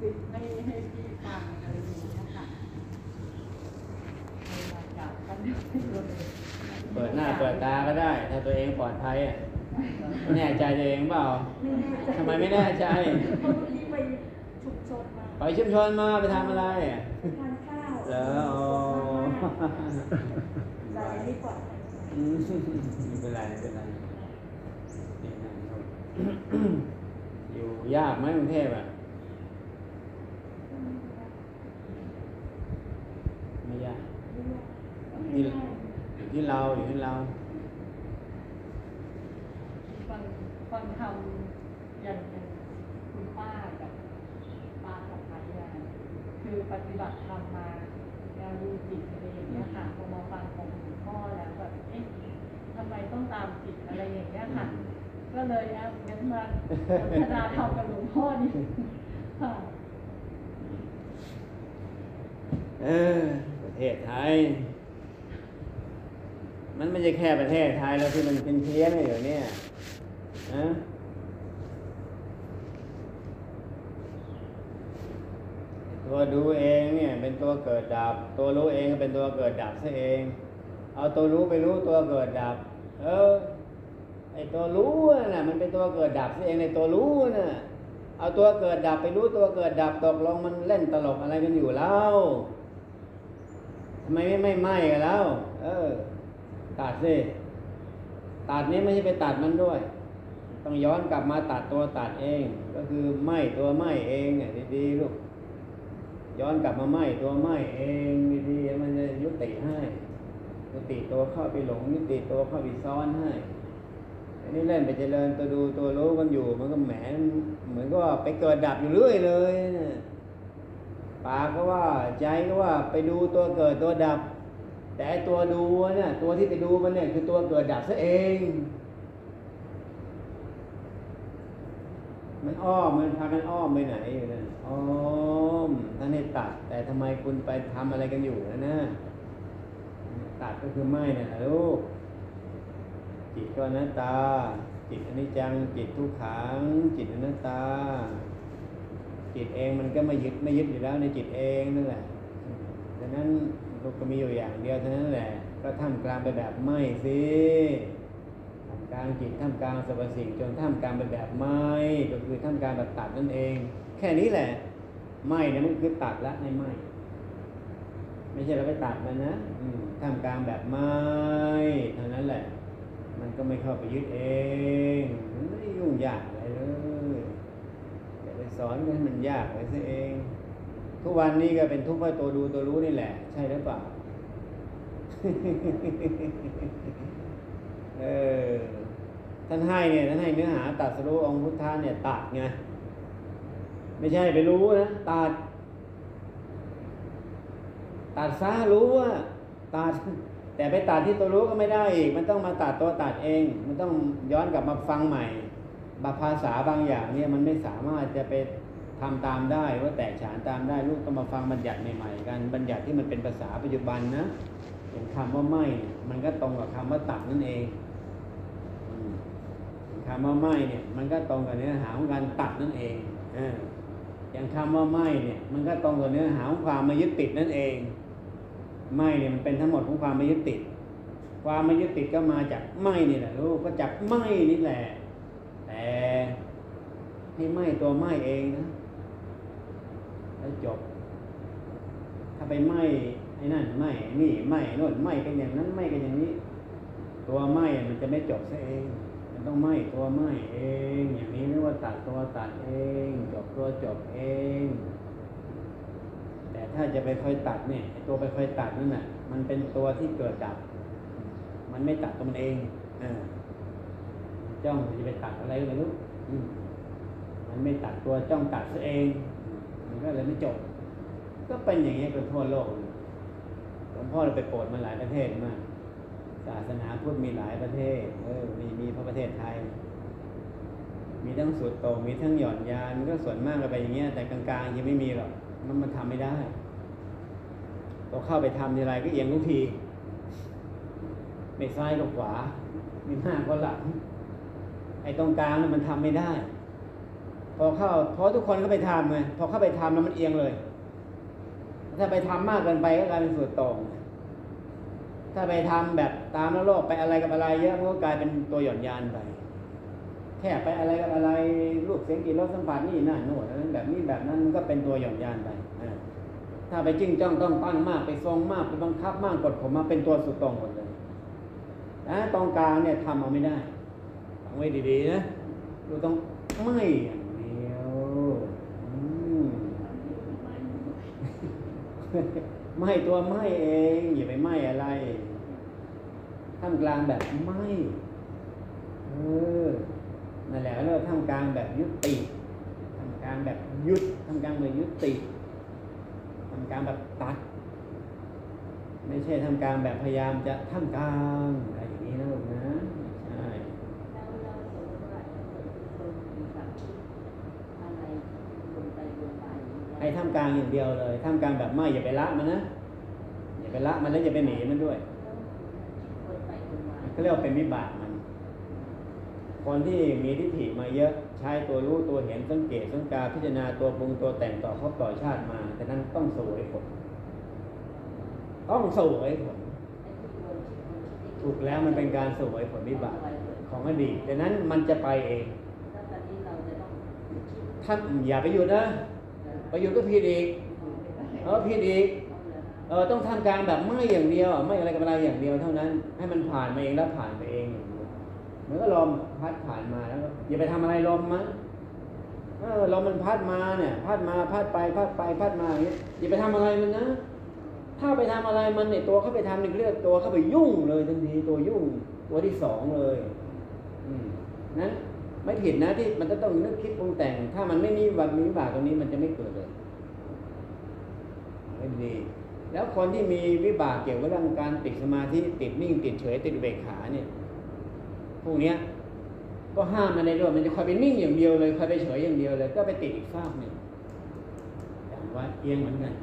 ปิดให้ให้พี่ฟังอะไรอย่างเงี้ยค่ะเวลาจับกันไม่รู้เลยเปิดหน้าเปิดตาก็ได้ ถ้าตัวเองปลอดภัยอะแน่ใจตัวเองเปล่าไม่แน่ใจทำไมไม่แน่ใจเพราะเมื่อกี้ไปชุมชนมาไปชุมชนมาไปทำอะไรอะทานข้าวเหรออ๋อแต่อันนี้ปลอดภัยอืมไม่เป็นไรไม่เป็นไรนี่นะครับอยู่ยากไหมกรุงเทพอะ ไม่ยากนี่อยู่ที่เราอยู่ที่เราฟังฟังทำอย่างอย่างคุณป้ากับป้ากับภรรยาคือปฏิบัติธรรมมาแนวดูจิตอะไรอย่างเงี้ยค่ะพอมาฟังของหลวงพ่อแล้วแบบเอ๊ะทำไมต้องตามจิตอะไรอย่างเงี้ยค่ะ ก็เลยเอางั้นมาพัฒนาธรรมกับหลวงพ่อนี่ค่ะเออประ เทศไทย มันไม่ใช่แค่ประเทศไทยแล้วที่มันเป็นเพี้ยนอยู่เนี่ยนะตัวดูเองเนี่ยเป็นตัวเกิดดับ ตัวรู้เองก็เป็นตัวเกิดดับซะเอง เอาตัวรู้ไปรู้ตัวเกิดดับ เออไอตัวรู้น่ะมันเป็นตัวเกิดดับซะเองในตัวรู้น่ะเอาตัวเกิดดับไปรู้ตัวเกิดดับตกลงมันเล่นตลกอะไรกันอยู่แล้ว ทำไมไม่ไม่ไหม้กันแล้ว เออ ตัดสิตัดนี้ไม่ใช่ไปตัดมันด้วย ต้องย้อนกลับมาตัดตัวตัดเอง ก็คือไหม้ตัวไหม้เองอะดีๆลูกย้อนกลับมาไหม้ตัวไหม้เองดีๆมันจะยุติให้ยุติตัวเข้าไปหลงยุติตัวเข้าไปซ้อนให้อันนี้เล่นไปเจริญตัวดูตัวรู้กันอยู่มันก็แหมเหมือนก็ไปเกิดดับอยู่เรื่อยเลยนะ ปากก็ว่าใจก็ว่าไปดูตัวเกิดตัวดับ แต่ตัวดูเนี่ยตัวที่ไปดูมันเนี่ยคือตัวเกิดดับซะเอง มันอ้อมมันพากันอ้อมไปไหนอยู่นั่นอ้อมท่านให้ตัด แต่ทำไมคุณไปทำอะไรกันอยู่นะนะตัดก็คือไม่เนี่ยนะลูกจิตก็อนัตตา จิตอนิจจังจิตทุกขัง จิตอนัตตา จิตเองมันก็ไม่ยึดไม่ยึดอยู่แล้วในจิตเองนั่นแหละดังนั้นลูกก็มีอยู่อย่างเดียวเท่านั้นแหละก็ท่ามกลางไปแบบไม่สิท่ามกลางจิตท่ามกลางสรรพสิ่งจนท่ามกลางไปแบบไม่ก็คือท่ามกลางแบบตัดนั่นเอง แค่นี้แหละ ไม่เนี่ยมันคือตัดละในไม่ไม่ใช่เราไปตัดมันนะท่ามกลางแบบไม่เท่านั้นแหละ มันก็ไม่เข้าไปยึดเองมันไม่ยุ่งยากเลย สอนให้มันยากไปซะเอง ทุกวันนี้ก็เป็นทุกข์เพราะตัวดูตัวรู้นี่แหละ ใช่หรือเปล่าเออท่านให้เนี่ยท่านให้เนื้อหาตัดสรู้องค์พุทธะเนี่ยตัดไงไม่ใช่ไปรู้นะตัดตัดซะรู้ว่าตัดแต่ไปตัดที่ตัวรู้ก็ไม่ได้อีก มันต้องมาตัดตัวตัดเอง มันต้องย้อนกลับมาฟังใหม่ บาภาษาบางอย่างเนี่ยมันไม่สามารถจะไปทำตามได้ว่าแตกฉานตามได้ลูกต้องมาฟังบัญญัติใหม่ๆกันบัญญัติที่มันเป็นภาษาปัจจุบันนะอย่างคำว่าไม่ มันก็ตรงกับคำว่าตัดนั่นเองคำว่าไม่เนี่ยมันก็ตรงกับเนื้อหาของการตัดนั่นเองอย่างคำว่าไม่เนี่ยมันก็ตรงกับเนื้อหาของความไม่ยึดติดนั่นเอง ไม่เนี่ยมันเป็นทั้งหมดของความไม่ยึดติด ความไม่ยึดติดก็มาจากไม่นี่แหละลูกก็จากไม่นี่แหละ ให้ไหม่ตัวไหม่เองนะแล้วจบ ถ้าไปไหม่ไอ้นั่นไหม่ไอ้นี่ไหม้โน่นไหม่เป็นอย่างนั้นไหม่เป็นอย่างนี้ ตัวไหม่อะมันจะไม่จบซะเอง มันต้องไหม่ตัวไหม่เอง อย่างนี้เรียกว่าตัดตัวตัดเอง จบตัวจบเอง แต่ถ้าจะไปค่อยตัดเนี่ยตัวไปค่อยตัดนั่นน่ะ มันเป็นตัวที่เกิดดับ มันไม่ตัดตัวมันเองอ่า จ้องจะไปตัดอะไรก็ไม่รู้มันไม่ตัดตัวจ้องตัดซะเองมันก็เลยไม่จบ ก็เป็นอย่างนี้ยกันทั่วโลกหลวงพ่อเราไปโปรดมาหลายประเทศมากศาสนาพุทธมีหลายประเทศ เออ มีมีพระประเทศไทย มีทั้งสุดโตมีทั้งหย่อนยานก็ส่วนมากก็ไปอย่างเงี้ย แต่กลางๆยังไม่มีหรอก มันมันทำไม่ได้พอเข้าไปทำทีไรก็เอียงทุกที ไม่ซ้ายก็ขวา มีหน้าก็หลัง ไอ้ตรงกลางนี่มันทำไม่ได้ พอเข้าพอทุกคนก็ไปทำไงพอเข้าไปทำแล้วมันเอียงเลย ถ้าไปทำมากเกินไปก็กลายเป็นสุดโต่งถ้าไปทำแบบตามแล้วโลกไปอะไรกับอะไรเยอะมันก็กลายเป็นตัวหย่อนยานไป แค่ไปอะไรกับอะไรรูปเสียงกลิ่นรสสัมผัสนี่นั่นโน่นนั้นแบบนี้แบบนั้นมันก็เป็นตัวหย่อนยานไปถ้าไปจิ้งจ้องต้องตั้งมากไปทรงมากไปบังคับมากกดข่มมาเป็นตัวสุดต่งหมดเลยนะตรงกลางเนี่ยทำเอาไม่ได้ ไว้ดีๆนะดูต้องไม่อย่างเดียวไม่ตัวไม่เองอย่าไปไม่อะไรท่ามกลางแบบไม่เออนั่นแหละเรียกว่าท่ามกลางแบบยุติท่ามกลางแบบยุดท่ามกลางแบบยุติท่ามกลางแบบตัดไม่ใช่ท่ามกลางแบบพยายามจะท่ามกลางอะไรอย่างนี้นะลูกนะใช่ แล้วเราสมมติว่าคนมีแบบอะไรบนไปบนไป ให้ท่ามกลางอย่างเดียวเลยท่ามกลางแบบไม่อย่าไปละมันนะอย่าไปละมันแล้วอย่าไปหนีมันด้วยบนไปบนมาก็เรียกว่าเป็นวิบากมัน คนที่มีทิฏฐิมาเยอะใช้ตัวรู้ตัวเห็นสังเกตสังการพิจารณาตัวปรุงตัวแต่งต่อครอบต่อชาติมา แต่นั้นต้องสวยผลต้องสวยผลถูกแล้วมันเป็นการสวยผลวิบากของอดีตดังนั้นมันจะไปเองถ้าองคิดท่านอย่าไปหยุดนะ ไปหยุดก็ผิดอีกเออผิดอีกเออต้องทำกลางแบบไม่อย่างเดียวอะไม่อะไรกับอะไรอย่างเดียวเท่านั้น ให้มันผ่านมาเองแล้วผ่านไปเองอย่างเดียวเหมือนก็ลมพัดผ่านมาแล้วก็อย่าไปทำอะไรลมมันเออลมมันพัดมาเนี่ย พัดมาพัดไปพัดไปพัดมาอย่างเงี้ยอย่าไปทำอะไรมันนะถ้าไปทำอะไรมันเนี่ยตัวเข้าไปทำเนี่ยเรียกตัวเข้าไปยุ่งเลยทันทีตัวยุ่งตัวที่สองเลย อืมนั้น ไม่ผิดนะที่มันจะต้องนึกคิดปรุงแต่ง ถ้ามันไม่มีแบบมีวิบากตรงนี้มันจะไม่เกิดเลยไม่ดี แล้วคนที่มีวิบากเกี่ยวกับเรื่องการติดสมาธิติดนิ่งติดเฉยติดเบกขาเนี่ยพวกเนี้ย ก็ห้ามมันในด้วยมันจะคอยไปนิ่งอย่างเดียวเลยคอยไปเฉยอย่างเดียวเลย ก็ไปติดอีกฟากหนึ่งอย่างว่าเอียงเหมือนกัน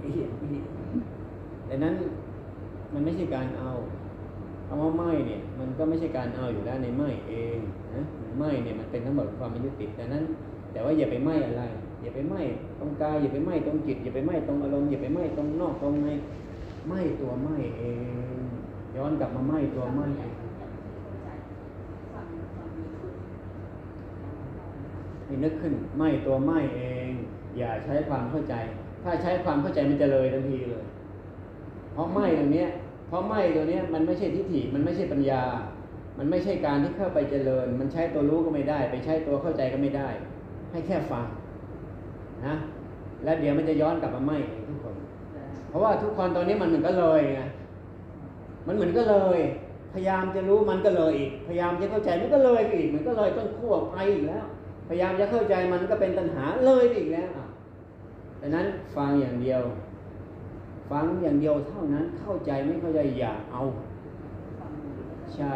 เอียงอีกดังนั้นมันไม่ใช่การเอา เอาว่าไม่เนี่ยมันก็ไม่ใช่การเอาอยู่แล้วในไม่เองนะไม่เนี่ยมันเป็นทั้งหมดความมยึดติดดังนั้น แต่ว่าอย่าไปไหม้อะไร อย่าไปไหม้ตรงกายอย่าไปไหม้ตรงจิต อย่าไปไหม้ตรงอารมณ์อย่าไปไหม้ตรงนอกตรงในไหม้ตัวไหม้เอง ย้อนกลับมาไหม้ตัวไหม้เองฟังฟังมีนึกขึ้นไหม้ตัวไหม้เอง อย่าใช้ความเข้าใจ ถ้าใช้ความเข้าใจมันจะเลยทันทีเลย เพราะไหม้ตรงเนี้ย เพราะไหม้ตัวนี้มันไม่ใช่ทิฏฐิมันไม่ใช่ปัญญา มันไม่ใช่การที่เข้าไปเจริญ มันใช้ตัวรู้ก็ไม่ได้ ไปใช้ตัวเข้าใจก็ไม่ได้ ให้แค่ฟังนะแล้วเดี๋ยวมันจะย้อนกลับมาไหม้เองทุกคน เพราะว่าทุกคนตอนนี้มันเหมือนก็เลยไงมันเหมือนก็เลย พยายามจะรู้มันก็เลยอีก พยายามจะเข้าใจมันก็เลยอีก มันก็เลยต้นขั้วไปอีกแล้ว พยายามจะเข้าใจมันก็เป็นตัณหาเลยอีกแล้วดังนั้นฟังอย่างเดียว ฟังอย่างเดียวเท่านั้นเข้าใจไม่เข้าใจอย่าเอาฟังอยู่แล้วก็ใช่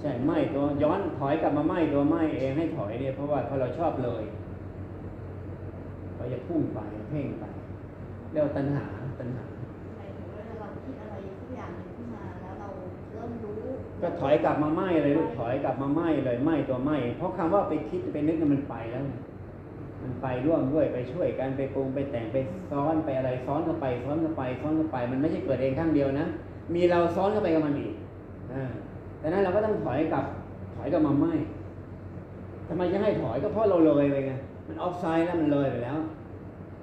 ใช่ไหมตัวย้อนถอยกลับมาไหมตัวไหมเองให้ถอยเนี่ยเพราะว่าเพราะเราชอบเลยเราจะพุ่งไปเพ่งไปเรียกว่าตัณหาตัณหาหมายถึงว่าเราคิดอะไรทุกอย่างหนึ่งขึ้นมาแล้วเราเริ่มรู้ก็ถอยกลับมาไหมเลยลูกถอยกลับมาไหมเลยไหมตัวไหมเพราะคำว่าไปคิดไปนึกเนี่ยมันไปแล้วไง มันไปร่วมด้วยไปช่วยกันไปปรุงไปแต่งไปซ้อนไปอะไรซ้อนเข้าไป ซ้อนเข้าไปซ้อนเข้าไป มันไม่ใช่เกิดเองข้างเดียวนะ มีเราซ้อนเข้าไปกับมันอีกอ่าดังนั้นเราก็ต้องถอยกลับถอยกลับมาไหมทำไมจะให้ถอยก็เพราะเราเลยไปไงมันออฟไซด์แล้วมันเลยไปแล้ว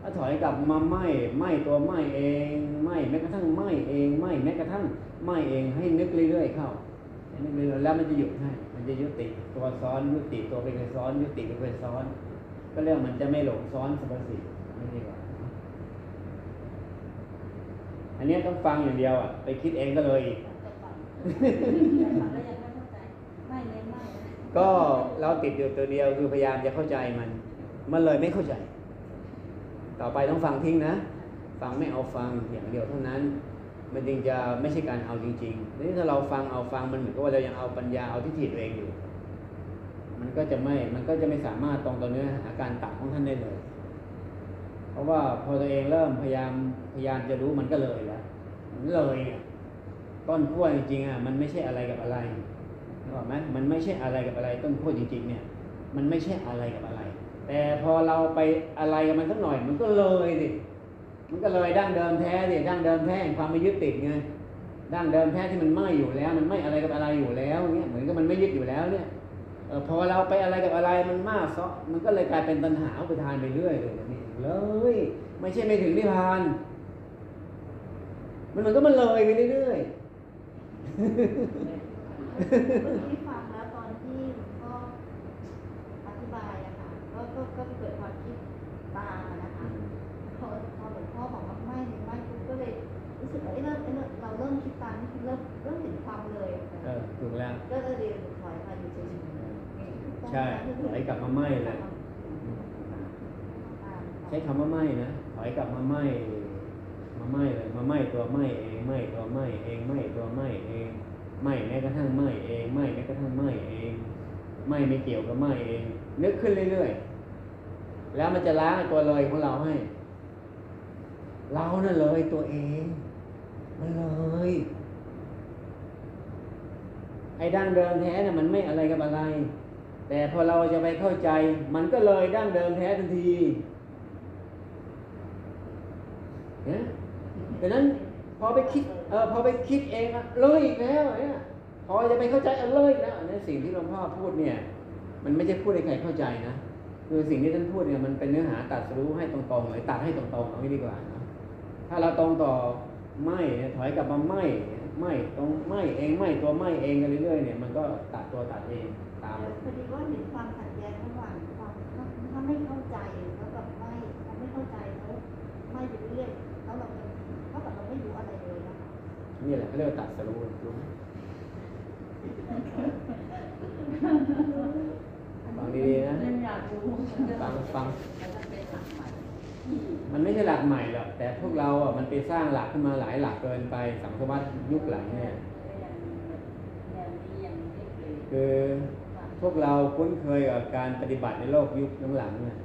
ถ้าถอยกลับมาไหมไหมตัวไหมเองไหมแม้กระทั่งไหมเองไหมแม้กระทั่งไหมเองให้นึกเรื่อยๆเข้าให้นึกเรื่อยๆแล้วมันจะหยุดให้มันจะยุติตัวซ้อนยุติตัวเป็นซ้อนยุติเป็นซ้อน ก็เรียกว่ามันจะไม่หลงซ้อนสรรพสิ่งไม่ดีกว่าอันเนี้ยต้องฟังอย่างเดียวอะ ไปคิดเองก็เลยอีกจะฟังจะฟังแล้วยังไม่เข้าใจไม่เน้นไม่นะก็เราติดอยู่ตัวเดียวคือพยายามจะเข้าใจมัน มันเลยไม่เข้าใจ ต่อไปต้องฟังทิ้งนะ ฟังไม่เอาฟังอย่างเดียวเท่านั้น มันจึงจะไม่ใช่การเอาจริงๆนี่ถ้าเราฟังเอาฟังมันเหมือนกับว่าเรายังเอาปัญญาเอาทิฏฐิตัวเองอยู่ มันก็จะไม่ มันก็จะไม่สามารถตรงต่อเนื้ออาการตัดของท่านได้เลย เพราะว่าพอตัวเองเริ่มพยายามพยายามจะรู้มันก็เลยแล้วมันเลยต้นขั้วจริงๆอะมันไม่ใช่อะไรกับอะไรมนึกอกไหมมันไม่ใช่อะไรกับอะไร ต้นโพธิ์จริง ๆ เนี่ย มันไม่ใช่อะไรกับอะไร แต่พอเราไปอะไรกับมันสักหน่อย มันก็เลยดิมันก็เลยดั้งเดิมแท้ดิดั้งเดิมแท้แห่งความไม่ยึดติดไงดั้งเดิมแท้ที่มันไม่อยู่แล้ว มันไม่อะไรกับอะไรอยู่แล้วเนี่ยเหมือนกับมันไม่ยึดอยู่แล้วเนี่ย พอเราไปอะไรกับอะไรมันมากซะมันก็เลยกลายเป็นตัณหาอุปทานไปเรื่อยเลยนี่เลยไม่ใช่ไม่ถึงนิพพาน มันมันก็มันเลยไปเรื่อยเมื่อกี้ฟังแล้วตอนที่หลวงพ่ออธิบายอะค่ะก็ก็ก็เกิดความคิดตามอะนะคะพอพอหลวงพ่อบอกว่าไม่ไม่ปุ๊บก็เลยรู้สึกว่าเอ้ยเริ่มเอ้ยเราเริ่มคิดตามนี่คือเริ่มเริ่มเห็นความเลยอะๆเออถูกแล้วก็เลยเรียนถอยมาอยู่เฉยๆ ใช่ถอยกลับมาไหม้เลยใช้คำว่าไหม้นะถอยกลับมาไหม้มาไหม้เลยมาไหม้ตัวไหม้เองไหม้ตัวไหม้เองไหม้ตัวไหม้เองไหม้แม้กระทั่งไหม้เองไหม้แม้กระทั่งไหม้เองไหม้ไม่เกี่ยวกับไหม้เองนึกขึ้นเรื่อยๆแล้วมันจะล้างตัวเลยของเราให้ เราน่ะเลยตัวเองมันเลยไอ้ดั้งเดิมแท้น่ะมันไม่อะไรกับอะไร แต่พอเราจะไปเข้าใจ มันก็เลยดั้งเดิมแท้ทันทีเนี่ยดังนั้นพอไปคิดเออพอไปคิดเองอะเลยอีกแล้วเนี่ยพอจะไปเข้าใจเอาเลยแล้วอันนี้สิ่งที่หลวงพ่อพูดเนี่ย มันไม่ใช่พูดให้ใครเข้าใจนะคือสิ่งที่ท่านพูดเนี่ยมันเป็นเนื้อหาตัดสรู้ให้ตรงๆเลยตัดให้ตรงๆเอางี้ดีกว่านะถ้าเราตรงต่อไม่ถอยกลับมาไม่ไม่ตรงไม่เองไม่ตัวไม่เองกันเรื่อยๆเนี่ยมันก็ตัดตัวตัดเอง ตามพอดีว่าเห็นความขัดแย้งระหว่างความถ้าถ้าไม่เข้าใจแล้วกับไม่ถ้าไม่เข้าใจแล้วไม่ไปเรื่อยแล้วเราเท่ากับเราไม่รู้อะไรเลยนะคะนี่แหละเขาเรียกว่าตัดสรู้รู้ไหมฟังดีๆนะยังอยากรู้ฟังฟังมันจะเป็นหลักใหม่มันไม่ใช่หลักใหม่หรอกแต่พวกเราอะมันไปสร้างหลักขึ้นมาหลายหลักเกินไปสังคมวัตยุคหลังเนี่ยแนวนี้ยังไม่เคยคือ พวกเราคุ้นเคยกับการปฏิบัติในโลกยุคหลังๆเนี่ย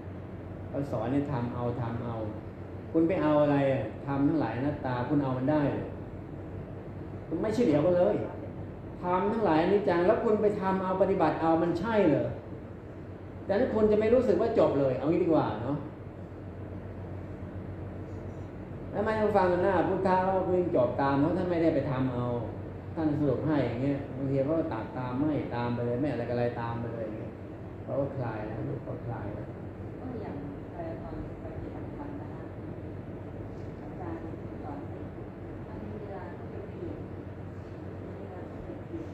เขาสอนให้ทำเอาทำเอา คุณไปเอาอะไรอะทำทั้งหลายหน้าตาคุณเอามันได้เหรอคุณไม่ใช่เดียวกันเลยทำทั้งหลายนิจจังแล้วคุณไปทำเอาปฏิบัติเอามันใช่เหรอแต่นั้นคุณจะไม่รู้สึกว่าจบเลย เอางี้ดีกว่าเนาะแล้วไม่ต้องฟังหน้าพุทธะว่าเพิ่งจบตามเพราะท่านไม่ได้ไปทำเอา ท่านสรุปให้อย่างเงี้ยบางทีเขาก็ตัดตามไม่ตามไปเลยไม่อะไรกับอะไรตามไปเลยอย่างเงี้ยเขาก็คลายแล้วลูกก็คลายแล้วก็อย่างตอนปฏิบัติธรรมนะคะอาจารย์สอนให้ถ้เวลาก็ไปเรียนเวลาก็ไปเรียน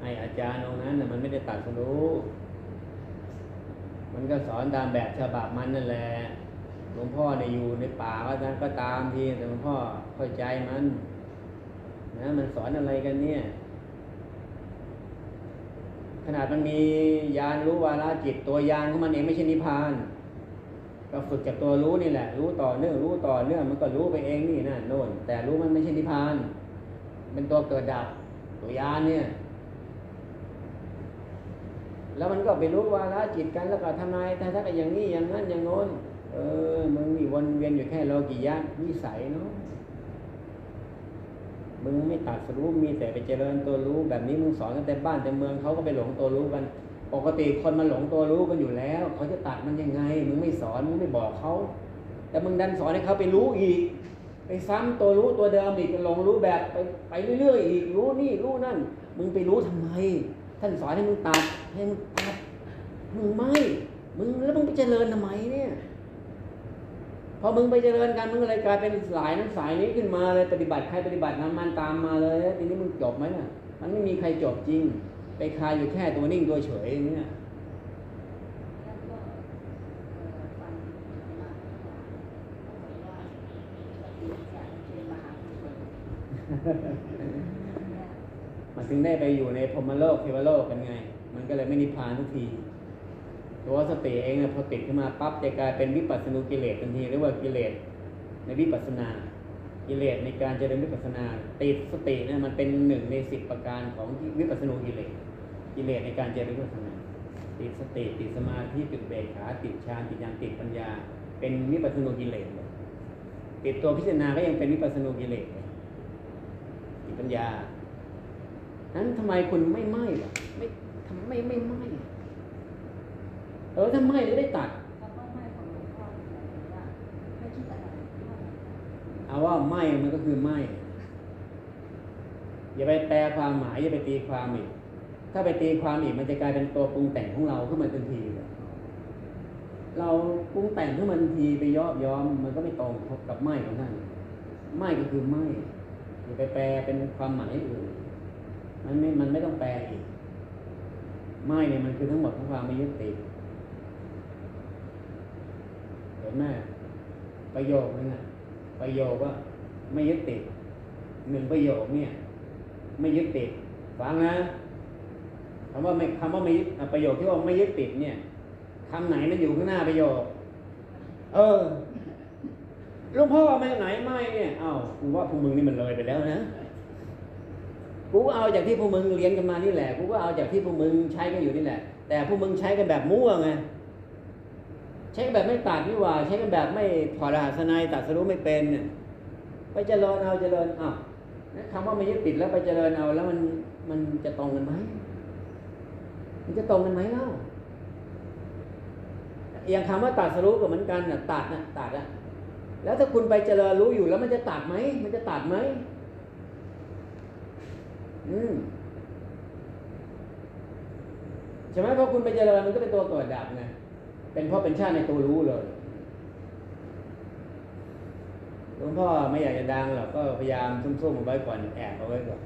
ไออาจารย์องนั้นน่ะมันไม่ได้ตัดสรู้ มันก็สอนตามแบบฉบับมันนั่นแหละหลวงพ่อเนี่ยอยู่ในป่าก็ตามก็ตามทีแต่หลวงพ่อเข้าใจมัน นะมันสอนอะไรกันเนี่ย ขนาดมันมียานรู้วาระจิตตัวยานของมันเองไม่ใช่นิพพาน ก็ฝึกจากตัวรู้นี่แหละ รู้ต่อเนื่องรู้ต่อเนื่องมันก็รู้ไปเองนี่นะโน่น แต่รู้มันไม่ใช่นิพพาน เป็นตัวเกิดดับตัวยานเนี่ย แล้วมันก็ไปรู้วาระจิตกันแล้วก็ทำนายถ้าถ้าอย่างนี้อย่างนั้นอย่างโน้นเออมึงนี่วนเวียนอยู่แค่โลกิยะวิสัยเนาะ มึงไม่ตัดสรู้มีแต่ไปเจริญตัวรู้ แบบนี้มึงสอนกันแต่บ้านแต่เมืองเขาก็ไปหลงตัวรู้กัน ปกติคนมันหลงตัวรู้กันอยู่แล้วเขาจะตัดมันยังไง มึงไม่สอนมึงไม่บอกเขาแต่มึงดันสอนให้เขาไปรู้อีก ไปซ้ำตัวรู้ตัวเดิมอีกหลงรู้แบบไปไปเรื่อยๆอีกรู้นี่รู้นั่น มึงไปรู้ทำไม ท่านสอนให้มึงตัดให้มึงตัดมึงไม่ มึงแล้วมึงไปเจริญทำไมเนี่ย อมึงไปเจริญกันมึงก็เลยกลายเป็นสายนั้นสายนี้ขึ้นมาเลยปฏิบัติใครปฏิบัตินั้นมันตามมาเลยทีนี้มึงจบไหมน่ะ มันไม่มีใครจบจริง ไปคาอยู่แค่ตัวนิ่งตัวเฉยอย่างเนี่ยมันมหากุศลเนี่ยมันถึงได้ไปอยู่ในพรหมโลกเทวโลกกันไง มันก็เลยไม่นิพพานทุกที ตัวสติเองนี่ยพอติดขึ้นมาปั๊บจะกลายเป็นวิปัสสนูกิเลสทันทีเรียกว่ากิเลสในวิปัสสนา กิเลสในการเจริญวิปัสสนา ติดสตินี่ยมันเป็นหนึ่งในสิบประการของวิปัสสนูกิเลสกิเลสในการเจริญวิปัสสนา ติดสติติดสมาธิติดเบกขาติดฌานติดญาณติดปัญญา เป็นวิปัสสนูกิเลสเลยติดตัวพิจารณาก็ยังเป็นวิปัสสนูกิเลสเลยติดปัญญานั้นทำไมคุณไม่ไหม้ล่ะไม่ทำไมไม่ไหม้ เออถ้าไหม้ก็ได้ตัดแล้วก็ไม่ของหลวงพ่อเนี่ยว่าไม่คิดอะไรที่ว่าเอาว่าไหม้มันก็คือไหม้อย่าไปแปลความหมายอย่าไปตีความอีก ถ้าไปตีความอีกมันจะกลายเป็นตัวปรุงแต่งของเราขึ้นมาทันทีเลยเราปรุงแต่งขึ้นมาทันทีไปยอบย้อมมันก็ไม่ตรงกับไหม้ของท่านไหม้ก็คือไหม้อย่าไปแปลเป็นความหมายอื่นมันไม่มันไม่ต้องแปลอีกไหม้เนี่ยมันคือทั้งหมดของความไม่ยึดติด เห็นไหมประโยคนึงอะประโยคว่า ไม่ยึดติดหนึ่งประโยคเนี่ย ไม่ยึดติดฟังนะคำว่าไม่คำว่าไม่ยึดประโยคที่ว่าไม่ยึดติดเนี่ยคำไหนมันอยู่ข้างหน้าประโยค เออลุงพ่อเอามาจากไหนไม่เนี่ยเอ้ากูว่าพวกมึงนี่มันเลยไปแล้วนะกูก็เอาจากที่พวกมึงเรียนกันมานี่แหละกูก็เอาจากที่พวกมึงใช้กันอยู่นี่แหละ แต่พวกมึงใช้กันแบบมั่วไง ใช้กันแบบไม่ตัดนี่ว่าใช้กันแบบไม่ถอรหัสนัยตัดสรุปไม่เป็นเนี่ยไปเจริญเอาเจริญอ้าวคำว่าไม่ยึดติดแล้วไปเจริญเอาแล้วมันมันจะตรงกันไหมมันจะตรงกันไหมเล่าอย่างคำว่าตัดสรุปก็เหมือนกันน่ะตัดน่ะตัดอะแล้วถ้าคุณไปเจริญรู้อยู่แล้วมันจะตัดไหมมันจะตัดไหมอืมใช่ไหมเพราะคุณไปเจริญมันก็เป็นตัวเกิดดับไง เป็นเพราะเป็นชาติในตัวรู้เลยหลวงพ่อไม่อยากจะดังหรอกก็พยายามซุ่มๆเอาไว้ก่อนแอบเอาไว้ก่อน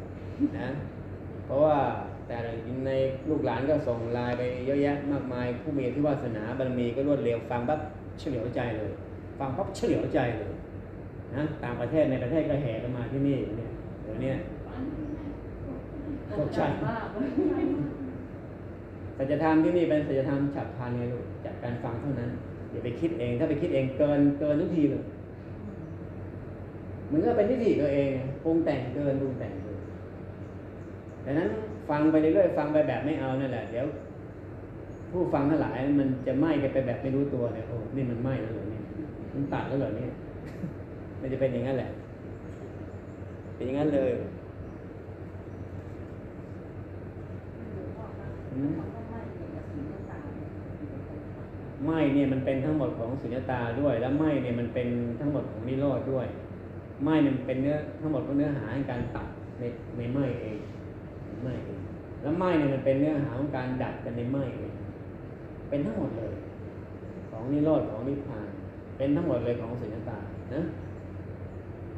นะ เพราะว่าแต่ในลูกหลานก็ส่งไลน์ไปเยอะแยะมากมาย ผู้มีที่วาสนาบารมีก็รวดเร็วฟังปั๊บเฉลียวใจเลย ฟังปั๊บเฉลียวใจเลยนะต่างประเทศในประเทศก็แห่กันมาที่นี่เนี่ยเดี๋ยวเนี้ตกใจมากสัจธรรมที่นี่เป็นสัจธรรมฉับพลันไงลูกจา การฟังเท่านั้นอย่าไปคิดเอง ถ้าไปคิดเองเกินเกินทุกทีเลยมันก็เป็นทิฏฐิตัวเองปรุงแต่งเกินปรุงแต่งเกินดังนั้นฟังไปเรื่อยๆฟังไปแบบไม่เอานั่นแหละเดี๋ยว ผู้ฟังทั้งหลายมันจะไหม้กันไปแบบไม่รู้ตัวเนี่ยโอ้นี่มันไหม้แล้วเหรอเนี่ยมันตัดแล้วเหรอเนี่ยมันจะเป็นอย่างนั้นแหละ เป็นอย่างนั้นเลยอืม ไหม้เนี่ยมันเป็นทั้งหมดของสุญญตาด้วย แล้วไหม้เนี่ยมันเป็นทั้งหมดของนิโรธด้วยไหมเนี่ยมันเป็นเนื้อทั้งหมดของเนื้อหาในการตัดในในไหม้เองไหม้เองแล้วไหม้เนี่ยมันเป็นเนื้อหาของการดัดกันในไหม้เองเป็นทั้งหมดเลย ของนิโรธของนิพพาน เป็นทั้งหมดเลยของสุญญตานะ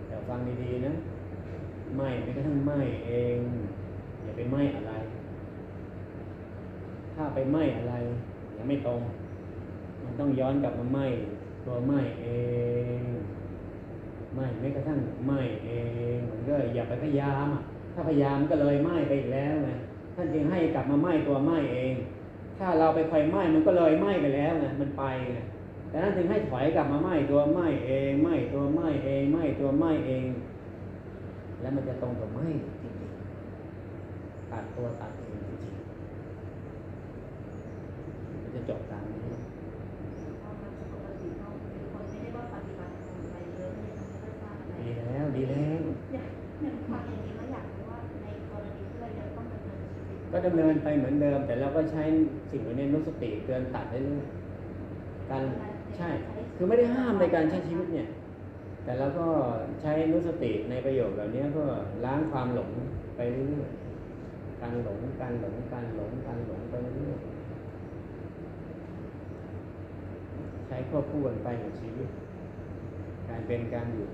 แต่ฟังดีๆนะไหม้ไม่กระทั่งไหม้เองอย่าไปไหม้อะไร ถ้าไปไหม้อะไรยังไม่ตรง ต้องย้อนกลับมาไหมตัวไหมเองไหม้ไม่กระทั่งไหมเองมันก็อย่าไปพยายามอะถ้าพยายามก็เลยไหมไปอีกแล้วไงท่านจึงให้กลับมาไหมตัวไหมเอง ถ้าเราไปคอยไหมมันก็เลยไหมไปแล้วไงมันไปไงแต่นั้นจึงให้ถอยกลับมาไหมตัวไหมเองไหมตัวไหมเองไหมตัวไหมเอง แล้วมันจะตรงกับไหมจริงๆตัดตัวตัดเองจริงๆมันจะจบตามนี้ ดีแล้วดีแล้ว ก็ ดำเนินไปเหมือนเดิม แต่เราก็ใช้สิ่งเหล่านี้นุสติเตือนตัดได้เรื่อยการใช่ คือไม่ได้ห้ามในการใช้ชีวิตเนี่ย แต่เราก็ใช้นุสติในประโยชน์เหล่านี้ก็ล้างความหลงไปเรื่อยๆการหลงการหลงการหลงการหลงไปเรื่อยๆใช้ควบคู่กันไปกับชีวิต การเป็นการอยู่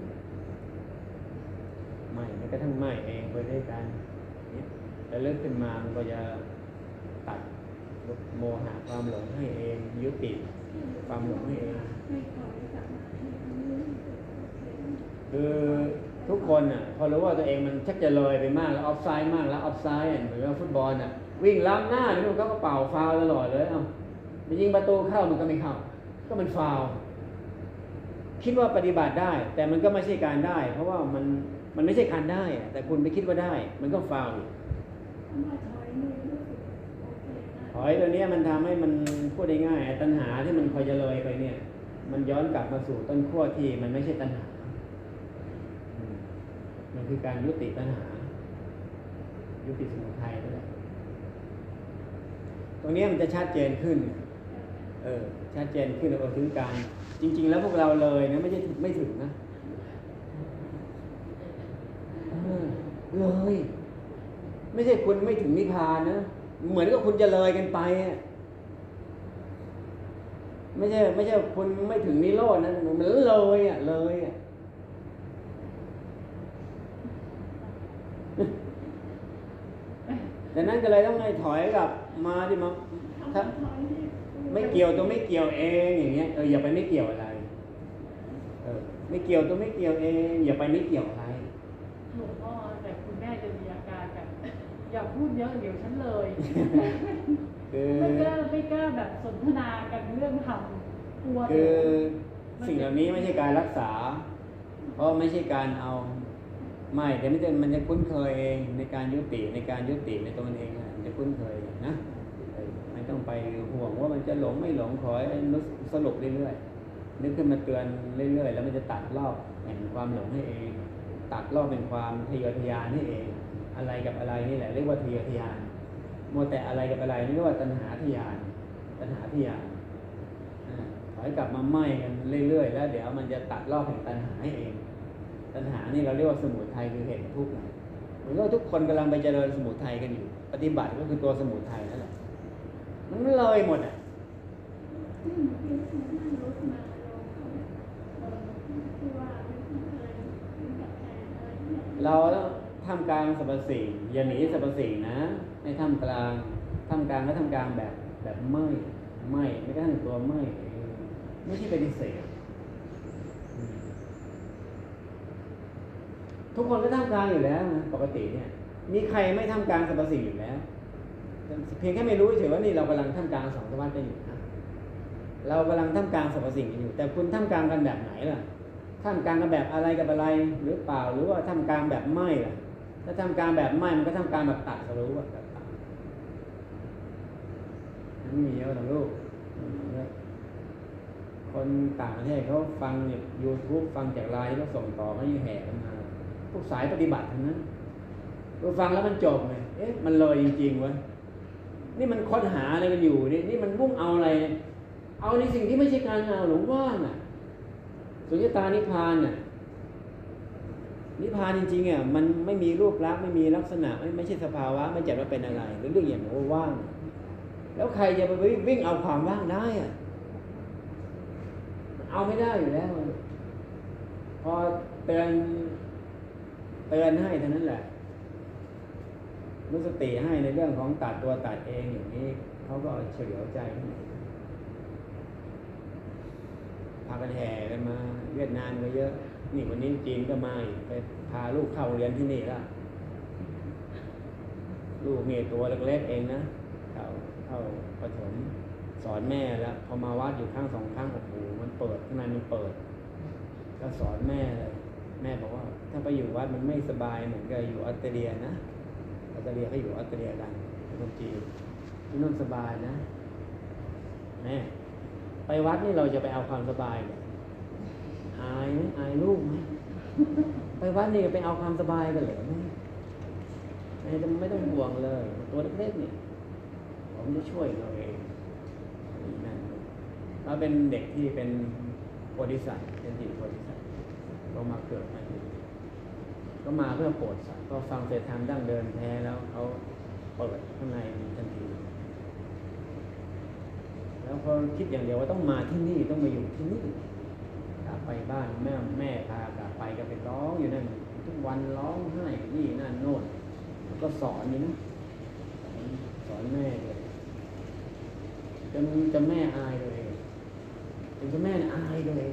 ไม่แม้กระทั่งไม่เองไปด้วยกันนี่แล้วเลิกขึ้นมามันก็จะตัดโมหะความหลงให้เองยุติความหลงให้เองคือทุกคนอะพอรู้ว่าตัวเองมันชักจะเลยไปมากแล้วออฟไซด์มากแล้วออฟไซด์เหมือนว่าฟุตบอลอะวิ่งล้ำหน้านี่มันก็เป่าฟาวตลอดเลยเอ้าไปยิงประตูเข้ามันก็ไม่เข้า ก็มันฟาวคิดว่าปฏิบัติได้ แต่มันก็ไม่ใช่การได้ เพราะว่ามันมันไม่ใช่การได้ แต่คุณไปคิดว่าได้ มันก็ฟาว ถอยตัวเนี้ยมันทำให้มันพูดได้ง่ายตัณหาที่มันคอยจะเลยไปเนี่ย มันย้อนกลับมาสู่ต้นขั้วที่มันไม่ใช่ตัณหา มันคือการยุติตัณหา ยุติสมุทัยนั่นแหละตรงนี้มันจะชัดเจนขึ้น เออ ชัดเจนขึ้นเออถึงการ จริง ๆ แล้วพวกเราเลยนะไม่ใช่ไม่ถึงนะเออเลย ไม่ใช่คุณไม่ถึงนิพพานนะ เหมือนกับคุณจะเลยกันไปไม่ใช่ไม่ใช่คุณไม่ถึงนิโรธนะมันเลยอะเลยอะดังนั้นก็เลยต้องให้ถอยกลับมาที่มาถ้าไม่เกี่ยวตัวไม่เกี่ยวเองอย่างเงี้ยเอออย่าไปไม่เกี่ยวอะไรเออไม่เกี่ยวตัวไม่เกี่ยวเอง อย่าไปไม่เกี่ยวอะไร หลวงพ่อแต่คุณแม่จะมีอาการแบบอย่าพูดเยอะเดี๋ยวฉันเลยคือไม่กล้าไม่กล้าแบบสนทนากันเรื่องทำกลัวคือมันสิ่งเหล่านี้ไม่ใช่การรักษา เพราะไม่ใช่การเอาไม่แต่ไม่ใช่มันจะคุ้นเคยเองในการยุติในการยุติในตัวมันเองอะมันจะคุ้นเคยนะเออไม่ต้องไปห่วงว่ามันจะหลงไม่หลงขอให้นึกสรุปเรื่อยๆนึกขึ้นมาเตือนเรื่อยๆ แล้วมันจะตัดรอบแห่งความหลงให้เอง ตัดรอบเป็นความทะเยอทะยานให้เอง อะไรกับอะไรนี่แหละเรียกว่าทะเยอทะยานมัวแต่อะไรกับอะไรนี่เรียกว่าตัณหาทะยาน ตัณหาทะยานอ่าถอยกลับมาไหม้กันเรื่อยๆ แล้ว เดี๋ยวมันจะตัดรอบแห่งตัณหาให้เอง ตัณหานี่เราเรียกว่าสมุทัยคือเหตุทุกข์เหมือนว่าทุกคนกำลังไปเจริญสมุทัยกันอยู่ ปฏิบัติก็คือตัวสมุทัยนั่นแหละมันเลยหมดอะ เราต้องทำกลางสรรพสิ่งอย่าหนีสรรพสิ่งนะให้ทำกลางทำกลางก็ทำกลางแบบแบบไม่ไม่ไม่กระทั่งตัวไม่องไม่ใช่ปฏิเสธทุกคนก็ทำกลางอยู่แล้วนะปกติเนี่ย มีใครไม่ทำกลางสรรพสิ่งอยู่แล้วเพียงแค่ไม่รู้เฉยว่านี่เรากำลังทำกลางสองสวัสดิ์กันอยู่นะเรากำลังทำกลางสรรพสิ่งกันอยู่ แต่คุณทำกลางกันแบบไหนล่ะ ทำกลางกันแบบอะไรกับอะไรหรือเปล่าหรือว่าทำกลางแบบไม่ล่ะ ถ้าทำกลางแบบไม่มันก็ทำกลางแบบตัดสรู้ว่าแบบตัดมันไม่มีเยอะหรอกลูกคนต่างประเทศเขาฟังเนี่ยูทูบฟังจากไลน์เขาส่งต่อเขาอยู่แห่กันมาพวกสายปฏิบัติทั้งนั้นเราฟังแล้วมันจบไงเอ๊ะมันเลยจริงๆวะนี่มันค้นหาอะไรกันอยู่นี่นี่มันมุ่งเอาอะไร เอาในสิ่งที่ไม่ใช่การเอาหลงว่างอะ สุญญตานิพานน่ะนิพพานจริงๆอะมันไม่มีรูปลักษณ์ไม่มีลักษณะไม่ไม่ใช่สภาวะไม่จัดว่าเป็นอะไรหรือเรื่องอย่างว่างแล้วใครจะไปวิ่งเอาความว่างได้อะเอาไม่ได้อยู่แล้ว พอเตือนเตือนให้เท่านั้นแหละรู้สติให้ในเรื่องของตัดตัวตัดเองอย่างนี้เขาก็เฉลียวใจขึ้นมา พากันแห่กันมา เวียดนามก็เยอะ นี่วันนี้จีนก็มาไปพาลูกเข้าเรียนที่นี่แล้วลูกเมียตัวเล็กๆเองนะเข้าเข้าประถมสอนแม่แล้วพอมาวัดอยู่ข้างสองข้างโอ้โหมันเปิดข้างในมันเปิด ก็สอนแม่เลยแม่บอกว่า ถ้าไปอยู่วัดมันไม่สบายเหมือนกับอยู่ออสเตรเลียนะออสเตรเลียเขาอยู่ออสเตรเลียกันเป็นคนจีนที่นู่นสบายนะแม่ ไปวัดนี่เราจะไปเอาความสบายเหรออายไหมอายลูกไหมไปวัดนี่ไปเอาความสบายกันเหรอแม่แม่จะไม่ต้องห่วงเลย ตัวเล็กๆนี่ผมจะช่วยเราเองนั่นเราเป็นเด็กที่เป็นโพธิสัตว์เป็นจิตโพธิสัตว์เรามาเกิดมาอยู่ก็มาเพื่อโปรดสัตว์ก็ฟังเสร็จทำดั้งเดินแท้แล้วเขาเปิดข้างในทันที แล้วพอคิดอย่างเดียวว่าต้องมาที่นี่ต้องมาอยู่ที่นี่กลับไปบ้านแม่แม่พากลับไปก็ไปร้องอยู่นั่นทุกวันร้องไห้นี่นั่นโน่นแล้วก็สอนนี่นะสอนสอนแม่เลยจนจะแม่อายเลยจนจะแม่อายเลย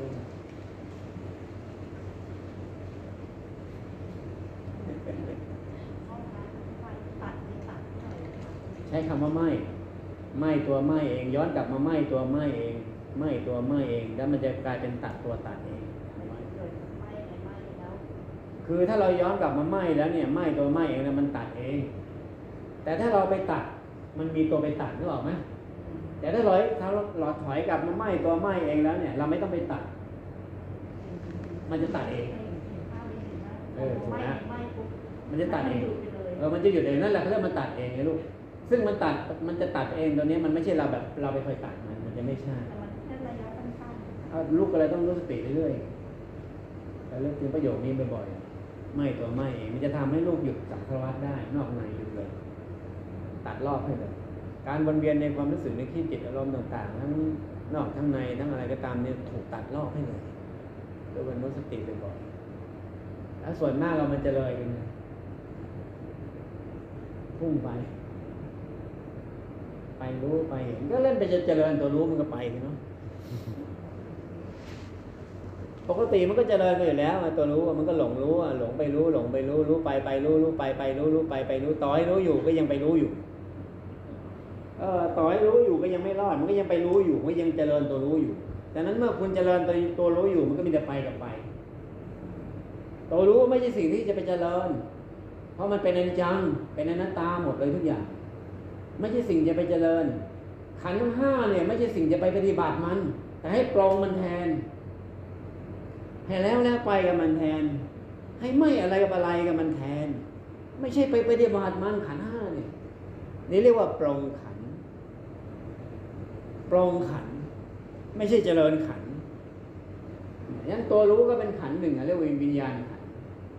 ใช้คำว่าไหม้ ไหม้ตัวไหม้เอง ย้อนกลับมาไหม้ตัวไหม้เองไหม้ตัวไหม้เอง แล้วมันจะกลายเป็นตัดตัวตัดเองคือถ้าเราย้อนกลับมาไหม้แล้วเนี่ยไหม้ตัวไหม้เองแล้วมันตัดเอง แต่ถ้าเราไปตัดมันมีตัวไปตัดนึกออกไหมแต่ถ้าเราถ้าเราถอยกลับมาไหม้ตัวไหม้เองแล้วเนี่ย เราไม่ต้องไปตัด มันจะตัดเองเออถูกนะมันจะตัดเองเออมันจะหยุดเองนั่นแหละเขาเรียกมันตัดเองไงลูก ซึ่งมันตัดมันจะตัดเองตัวนี้มันไม่ใช่เราแบบเราไปคอยตัดมันมันจะไม่ใช่แต่มันแค่ระยะสั้นเอาลูกอะไรต้องรู้สติเรื่อยๆแต่เรื่องถึงประโยคนี้บ่อยๆไม่ตัวไม่เองมันจะทำให้ลูกหยุดสังสารวัตได้ นอกในหยุดเลย ตัดรอบให้เลยการวนเวียนในความรู้สึกในที่จิตอารมณ์ต่างๆทั้งนอกทั้งในทั้งอะไรก็ตามเนี่ยถูกตัดรอบให้เลยโดยวันรู้สติบ่อยๆแล้วส่วนมากเรามันจะเลยกันนะพุ่งไป ไปรู้ไปเห็นก็เล่นไปจะเจริญตัวรู้มันก็ไปสิเนาะปกติมันก็เจริญไปอยู่แล้วอะตัวรู้อะมันก็หลงรู้อะหลงไปรู้หลงไปรู้รู้ไปไปรู้รู้ไปไปรู้รู้ไปไปรู้ต่อให้รู้อยู่ก็ยังไปรู้อยู่ เออต่อให้รู้อยู่ก็ยังไม่รอด มันก็ยังไปรู้อยู่มันก็ยังเจริญตัวรู้อยู่ดังนั้นเมื่อคุณเจริญตัวตัวรู้อยู่มันก็มีแต่ไปกับไปตัวรู้ไม่ใช่สิ่งที่จะไปเจริญ เพราะมันเป็นอนิจจังเป็นอนัตตาหมดเลยทุกอย่าง ไม่ใช่สิ่งจะไปเจริญ ขันทั้งห้าเนี่ย ไม่ใช่สิ่งจะไปปฏิบัติมัน แต่ให้ปรองมันแทน ให้แล้วแล้วไปกับมันแทน ให้ไม่อะไรกับอะไรกับมันแทน ไม่ใช่ไปปฏิบัติมันขันห้าเนี่ยนี่เรียกว่าปรงขัน ปรงขัน ไม่ใช่เจริญขันธ์ยันตัวรู้ก็เป็นขันหนึ่งเรียกว่าวิญญาณขัน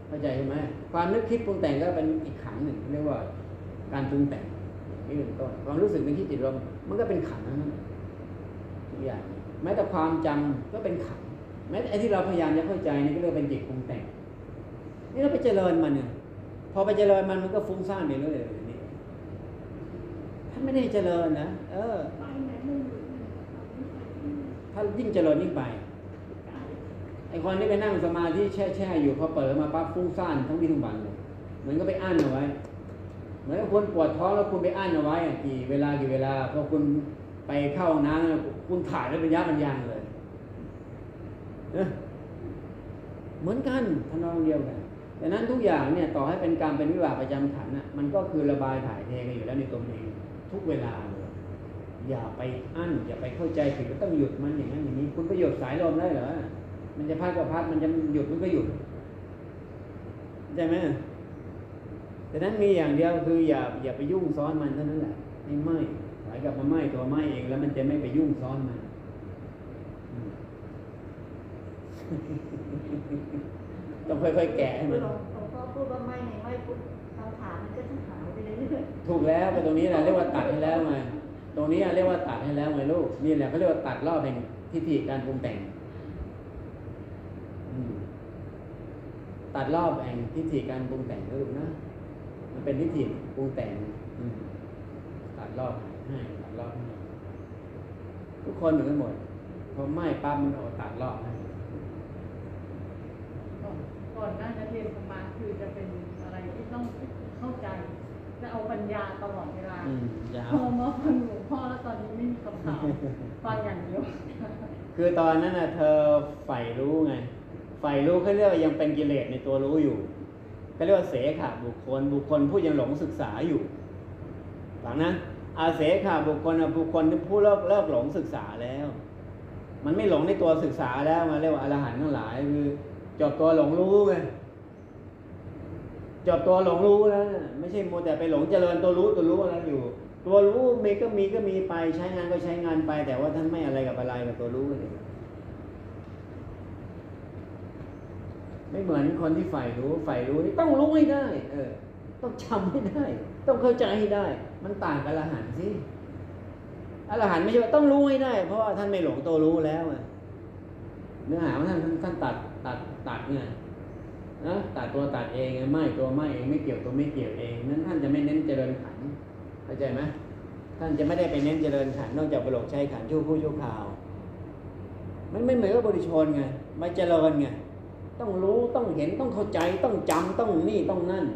เข้าใจใช่ไหมความนึกคิดปรุงแต่งก็เป็นอีกขันหนึ่งเรียกว่าการปรุงแต่ง นี่เป็นต้นความรู้สึกในที่จิตลมมันก็เป็นขันทั้งนั้นทุกอย่างแม้แต่ความจำก็เป็นขันแม้แต่ไอ้ที่เราพยายามจะเข้าใจนี่ก็เรียกเป็นจิตปรุงแต่งนี่เราไปเจริญมันเนี่ยพอไปเจริญมันมันก็ฟุ้งซ่านไปเรื่อยๆนี่ถ้าไม่ได้เจริญนะเออถ้ายิ่งเจริญยิ่งไปไอ้คนที่ไปนั่งสมาธิแช่แช่ๆอยู่พอเปิดมาปั๊บฟุ้งซ่านทั้งวี่ทั้งวันเลยเหมือนก็ไปอั้นเอาไว้ เหมือนคุณปวดท้องแล้วคุณไปอั้นเอาไว้กี่เวลากี่เวลาพอคุณไปเข้าน้ำคุณถ่ายแล้วเป็นยับเป็นยังเลยเนอเหมือนกันทนองเดียวกันดังนั้นทุกอย่างเนี่ยต่อให้เป็นกรรมเป็นวิบากประจำขันน่ะมันก็คือระบายถ่ายเทกันอยู่แล้วในตัวเองทุกเวลาเลยอย่าไปอั้นอย่าไปเข้าใจผิดว่าต้องหยุดมันอย่างนั้นอย่างนี้คุณประโยชน์สายลมได้เหรอมันจะพัดก็พัดมันจะหยุดมันก็หยุดใช่ไหม แต่นั้นมีอย่างเดียวคืออย่าอย่าไปยุ่งซ้อนมันเท่านั้นแหละให้ไหมไหลกลับมาไหมตัวไหมเองแล้วมันจะไม่ไปยุ่งซ้อนมันอืมต้องค่อยๆแกะให้มันหลวงพ่อพูดว่าไม่ในไม่ปุ๊บคำถามมันก็จะหายไปเรื่อยถูกแล้วไปตรงนี้แหละเรียกว่าตัดให้แล้วไงตรงนี้เรียกว่าตัดให้แล้วไงลูกนี่แหละเขาเรียกว่าตัดรอบแห่งทิฏฐิการปรุงแต่งอืมตัดรอบแห่งทิฏฐิการปรุงแต่งนะลูกนะ มันเป็นทิฏฐิปรุงแต่งอืมตัดรอบให้ตัดรอบให้ทุกคนเหมือนกันหมดพอไหม้ปั๊บมันเอาตัดรอบให้ก่อนก่อนหน้าจะเรียนธรรมะคือจะเป็นอะไรที่ต้องเข้าใจ จะเอาปัญญาตลอดเวลาอืมยาวพอมาฟังหลวงพ่อแล้วตอนนี้ไม่มีคำถามฟังอย่างเดียวคือตอนนั้นน่ะเธอใฝ่รู้ไงใฝ่รู้เขาเรียกว่ายังเป็นกิเลสในตัวรู้อยู่ เขาเรียกว่าเสขะบุคคล บุคคลผู้ยังหลงศึกษาอยู่ฝังนะอาเสขะบุคคลนะบุคคลที่ผู้เลิกเลิกหลงศึกษาแล้ว มันไม่หลงในตัวศึกษาแล้วมาเรียกว่าอรหันต์ทั้งหลายคือจบตัวหลงรู้ไงจบตัวหลงรู้แล้วไม่ใช่มัวแต่ไปหลงเจริญตัวรู้ตัวรู้อะไรอยู่ ตัวรู้มีก็มีก็มีไปใช้งานก็ใช้งานไป แต่ว่าท่านไม่อะไรกับอะไรกับตัวรู้เลย ไม่เหมือนคนที่ใฝ่รู้ใฝ่รู้นี่ต้องรู้ให้ได้ เออ ต้องจำให้ได้ ต้องเข้าใจให้ได้ มันต่างกับอรหันต์สิอรหันต์ไม่ใช่ว่าต้องรู้ให้ได้ เพราะว่าท่านไม่หลงตัวรู้แล้วเนื้อหาว่าท่านท่านตัดตัดตัดไงนะตัดตัวตัดเองไงไม่ตัวไม่เองไม่เกี่ยวตัวไม่เกี่ยวเองนั้นท่านจะไม่เน้นเจริญขันเข้าใจไหมท่านจะไม่ได้ไปเน้นเจริญขันนอกจากไปหลงใช้ขันชั่วผู้ชั่วคราว มันไม่เหมือนกับบริชนไงไม่เจริญไง ต้องรู้ต้องเห็นต้องเข้าใจต้องจำต้องนี่ต้องนั่น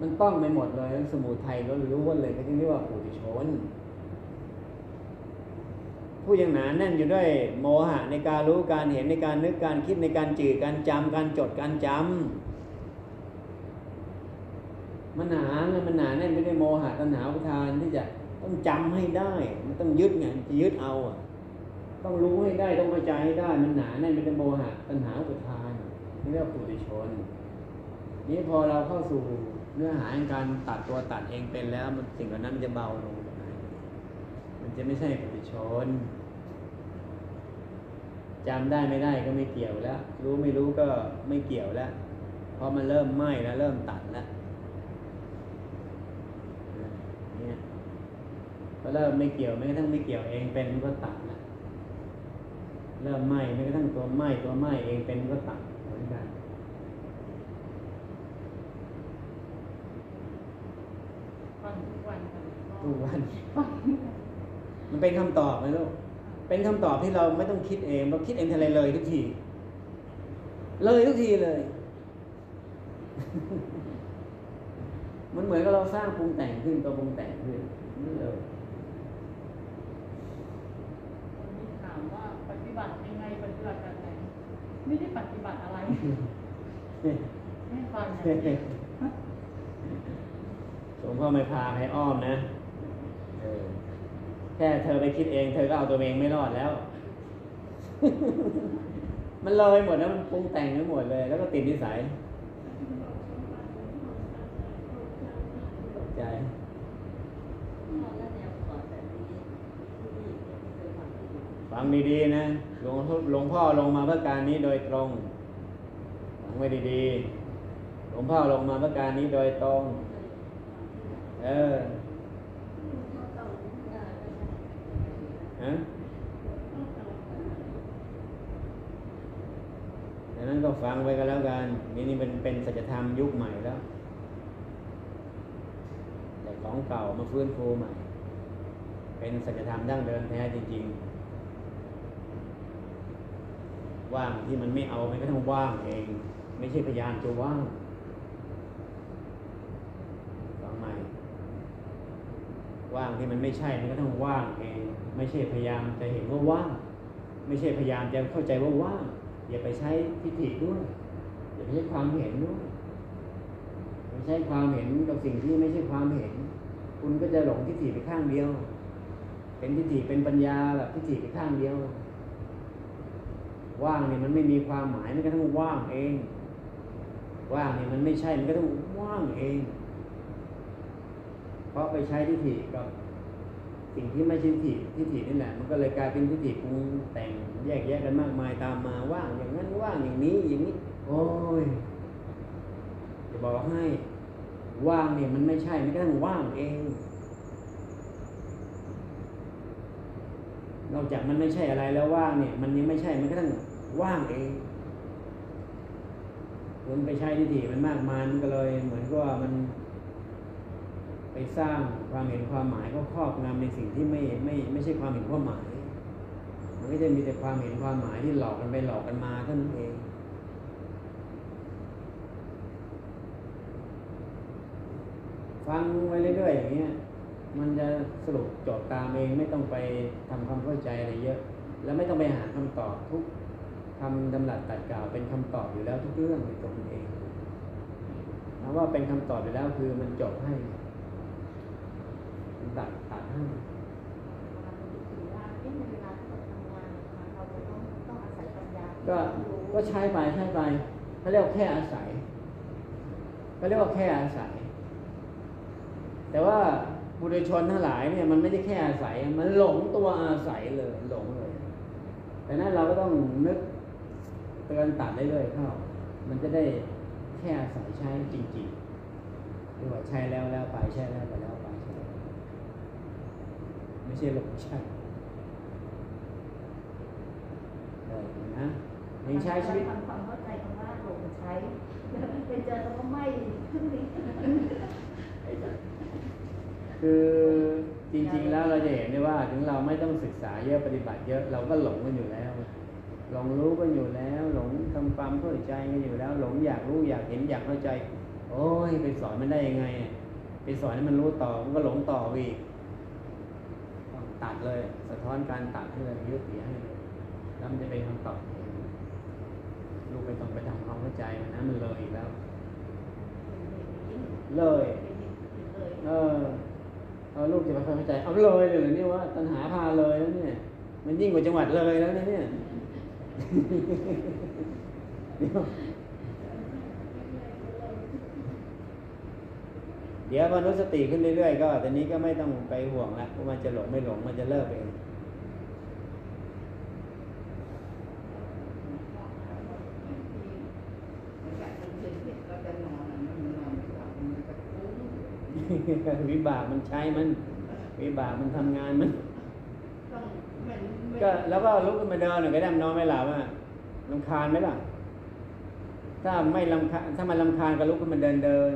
มันต้องไปหมดเลยสมุทัยก็รู้ว่าเลยก็เรียกว่าปุถุชน ผู้ยังหนาแน่นอยู่ด้วยโมหะในการรู้การเห็นในการนึกการคิดในการจืดการจำการจดการจำมันหนาไงมันหนาแน่นไปด้โมหะตัณหาอุทานที่จะต้องจำให้ได้ มันต้องยึดไงจะยึดเอาอะ ต้องรู้ให้ได้ต้องเข้าใจให้ได้ มันหนาแน่นไปด้โมหะตัณหาอุทาน เรียกว่าปุถุชน นี่พอเราเข้าสู่เนื้อหาของการตัดตัวตัดเองเป็นแล้ว มันสิ่งเหล่านั้นมันจะเบาลง มันจะไม่ใช่ปุถุชนจำได้ไม่ได้ก็ไม่เกี่ยวแล้ว รู้ไม่รู้ก็ไม่เกี่ยวแล้ว เพราะมันเริ่มไหม้แล้ว เริ่มตัดแล้วเนี่ยก็เริ่มไม่เกี่ยวแม้กระทั่งไม่เกี่ยวเองเป็นมันก็ตัดแล้วเริ่มไหม้แม้กระทั่งตัวไหม้ตัวไหม้เองเป็นมันก็ตัดเหมือนกัน ฟังทุก วันค่ะหลวงพ่อทุกวันฟังมันเป็นคำตอบไหมลูกเป็นคำตอบที่เราไม่ต้องคิดเอง เราคิดเองทะเลเลยทุกที เลยทุกทีเลย มันเหมือนกับเราสร้างปรุงแต่งขึ้นตัวปรุงแต่งขึ้นนี่เลยวันนี้ถามว่าปฏิบัติยังไงปฏิบัติแบบไหนไม่ได้ปฏิบัติอะไรให้ฟังอย่างเดียว หลวง พ่อไม่พาให้อ้อมนะเออแค่เธอไปคิดเอง เธอก็เอาตัวเองไม่รอดแล้ว มันเลยหมดแล้วมันปรุงแต่งไปหมดเลย แล้วก็ติดนิสัยตกใจฟังดีๆนะหลวงพ่อหลวงพ่อลงมาเพื่อการนี้โดยตรงฟังไว้ดีๆ หลวงพ่อลงมาเพื่อการนี้โดยตรง เออฮะดังนั้นก็ฟังไว้กันแล้วกันนี่นี่เป็นเป็นสัจธรรมยุคใหม่แล้ว แต่ของเก่ามาฟื้นฟูใหม่ เป็นสัจธรรมดั้งเดิมแท้จริง ๆ ว่างที่มันไม่เอามันก็ต้องว่างเอง ไม่ใช่พยายามจะว่างฟังใหม่ ว่างที่มันไม่ใช่มันก็ต้องว่างเองไม่ใช่พยายามจะเห็นว่าว่าง ไม่ใช่พยายามจะเข้าใจว่าว่างอย่าไปใช้ทิฏฐิด้วย อย่าไปใช้ความเห็นด้วยไม่ใช้ความเห็นกับสิ่งที่ไม่ใช่ความเห็น คุณก็จะหลงทิฏฐิไปข้างเดียว เป็นทิฏฐิเป็นปัญญาแบบทิฏฐิไปข้างเดียว ว่างเนี่ยมันไม่มีความหมายมันก็ต้องว่างเอง ว่างเนี่ยมันไม่ใช่มันก็ต้องว่างเอง ราะไปใช้ทิฏฐิกับสิ่งที่ไม่ใช่ทิฏฐิทิฏฐินี่แหละ มันก็เลยกลายเป็นทิฏฐิปรุงแต่งแยกแยะกันมากมายตามมาว่างอย่างนั้นว่างอย่างนี้อย่างนี้ โอ้ยจะบอกให้ว่างเนี่ยมันไม่ใช่ไมันก็ต้งว่างเอง นอกจากมันไม่ใช่อะไรแล้วว่างเนี่ย มันยังไม่ใช่มันก็ต้งว่างเองคุณไปใช้ทิฏฐิมันมากมายมันก็เลย เหมือนกับว่ามัน ไปสร้างความเห็นความหมายก็ครอบงำในสิ่งที่ไม่ไม่ไม่ใช่ความเห็นความหมาย มันก็จะมีแต่ความเห็นความหมายที่หลอกกันไปหลอกกันมาเท่านั้นเองฟังไว้เรื่อยๆอย่างเงี้ยมันจะสรุปจทย์ตามเองไม่ต้องไปทำความเข้าใจอะไรเยอะ แล้วไม่ต้องไปหาคำตอบทุกคำดำรัสตัดกล่าวเป็นคำตอบอยู่แล้วทุกเรื่องในตัวมันเองถามว่าเป็นคำตอบอยู่แล้วคือมันจบให้ มันตัดตัดให้ก็ก็ใช้ไปใช้ไปเขาเรียกว่าแค่อาศัยเขาเรียกว่าแค่อาศัย แต่ว่าบุรุชนทั้งหลายเนี่ยมันไม่ได้แค่อาศัย มันหลงตัวอาศัยเลยหลงเลยแต่นั้นเราก็ต้องนึกเตือนตัดเรื่อยๆเข้า มันจะได้แค่อาศัยใช้จริงๆหรือว่าใช้แล้วแล้วไปใช้แล้วไปแล้วไปใช้แล้ว ไม่ใช่หลงใช่เลยนะยังใช้ชีวิตทำความเข้าใจคำว่าหลงใช้ไปเจอคำว่าไม่ขึ้นนี้คือจริงๆแล้วเราจะเห็นได้ว่าถึงเราไม่ต้องศึกษาเยอะปฏิบัติเยอะเราก็หลงกันอยู่แล้วหลงรู้กันอยู่แล้ว หลงทำความเข้าใจกันอยู่แล้ว หลงอยากรู้อยากเห็นอยากเข้าใจ โอ้ยไปสอนมันได้ยังไงอะไปสอนให้มันรู้ต่อมันก็หลงต่อไปอีก ตัดเลย สะท้อนการตัดให้เลยยุติให้เลยแล้วมันจะเป็นคำตอบลูกไม่ต้องไปทำความเข้าใจมันนะมันเลยอีกแล้ว เลย เออเอาลูกจะไปเข้าใจเอาเลยเลยเนี่ยว่าตัณหาพาเลยแล้วเนี่ย มันยิ่งกว่าจังหวัดเลยแล้วนะเนี่ย เดี๋ยว เดี๋ยวพอนุสติขึ้นเรื่อยๆก็ตอนนี้ก็ไม่ต้องไปห่วงแล้วว่ามันจะหลงไม่หลงมันจะเลิกเองวิบากมันใช้มัน วิบากมันทำงานมันก็แล้วก็ลุกขึ้นมาเดินหน่อยก็ได้มันนอนไม่หลับอะลำคาญไหมล่ะ ถ้าไม่ลำคาญถ้ามันลำคาญก็ลุกขึ้นมาเดินเดิน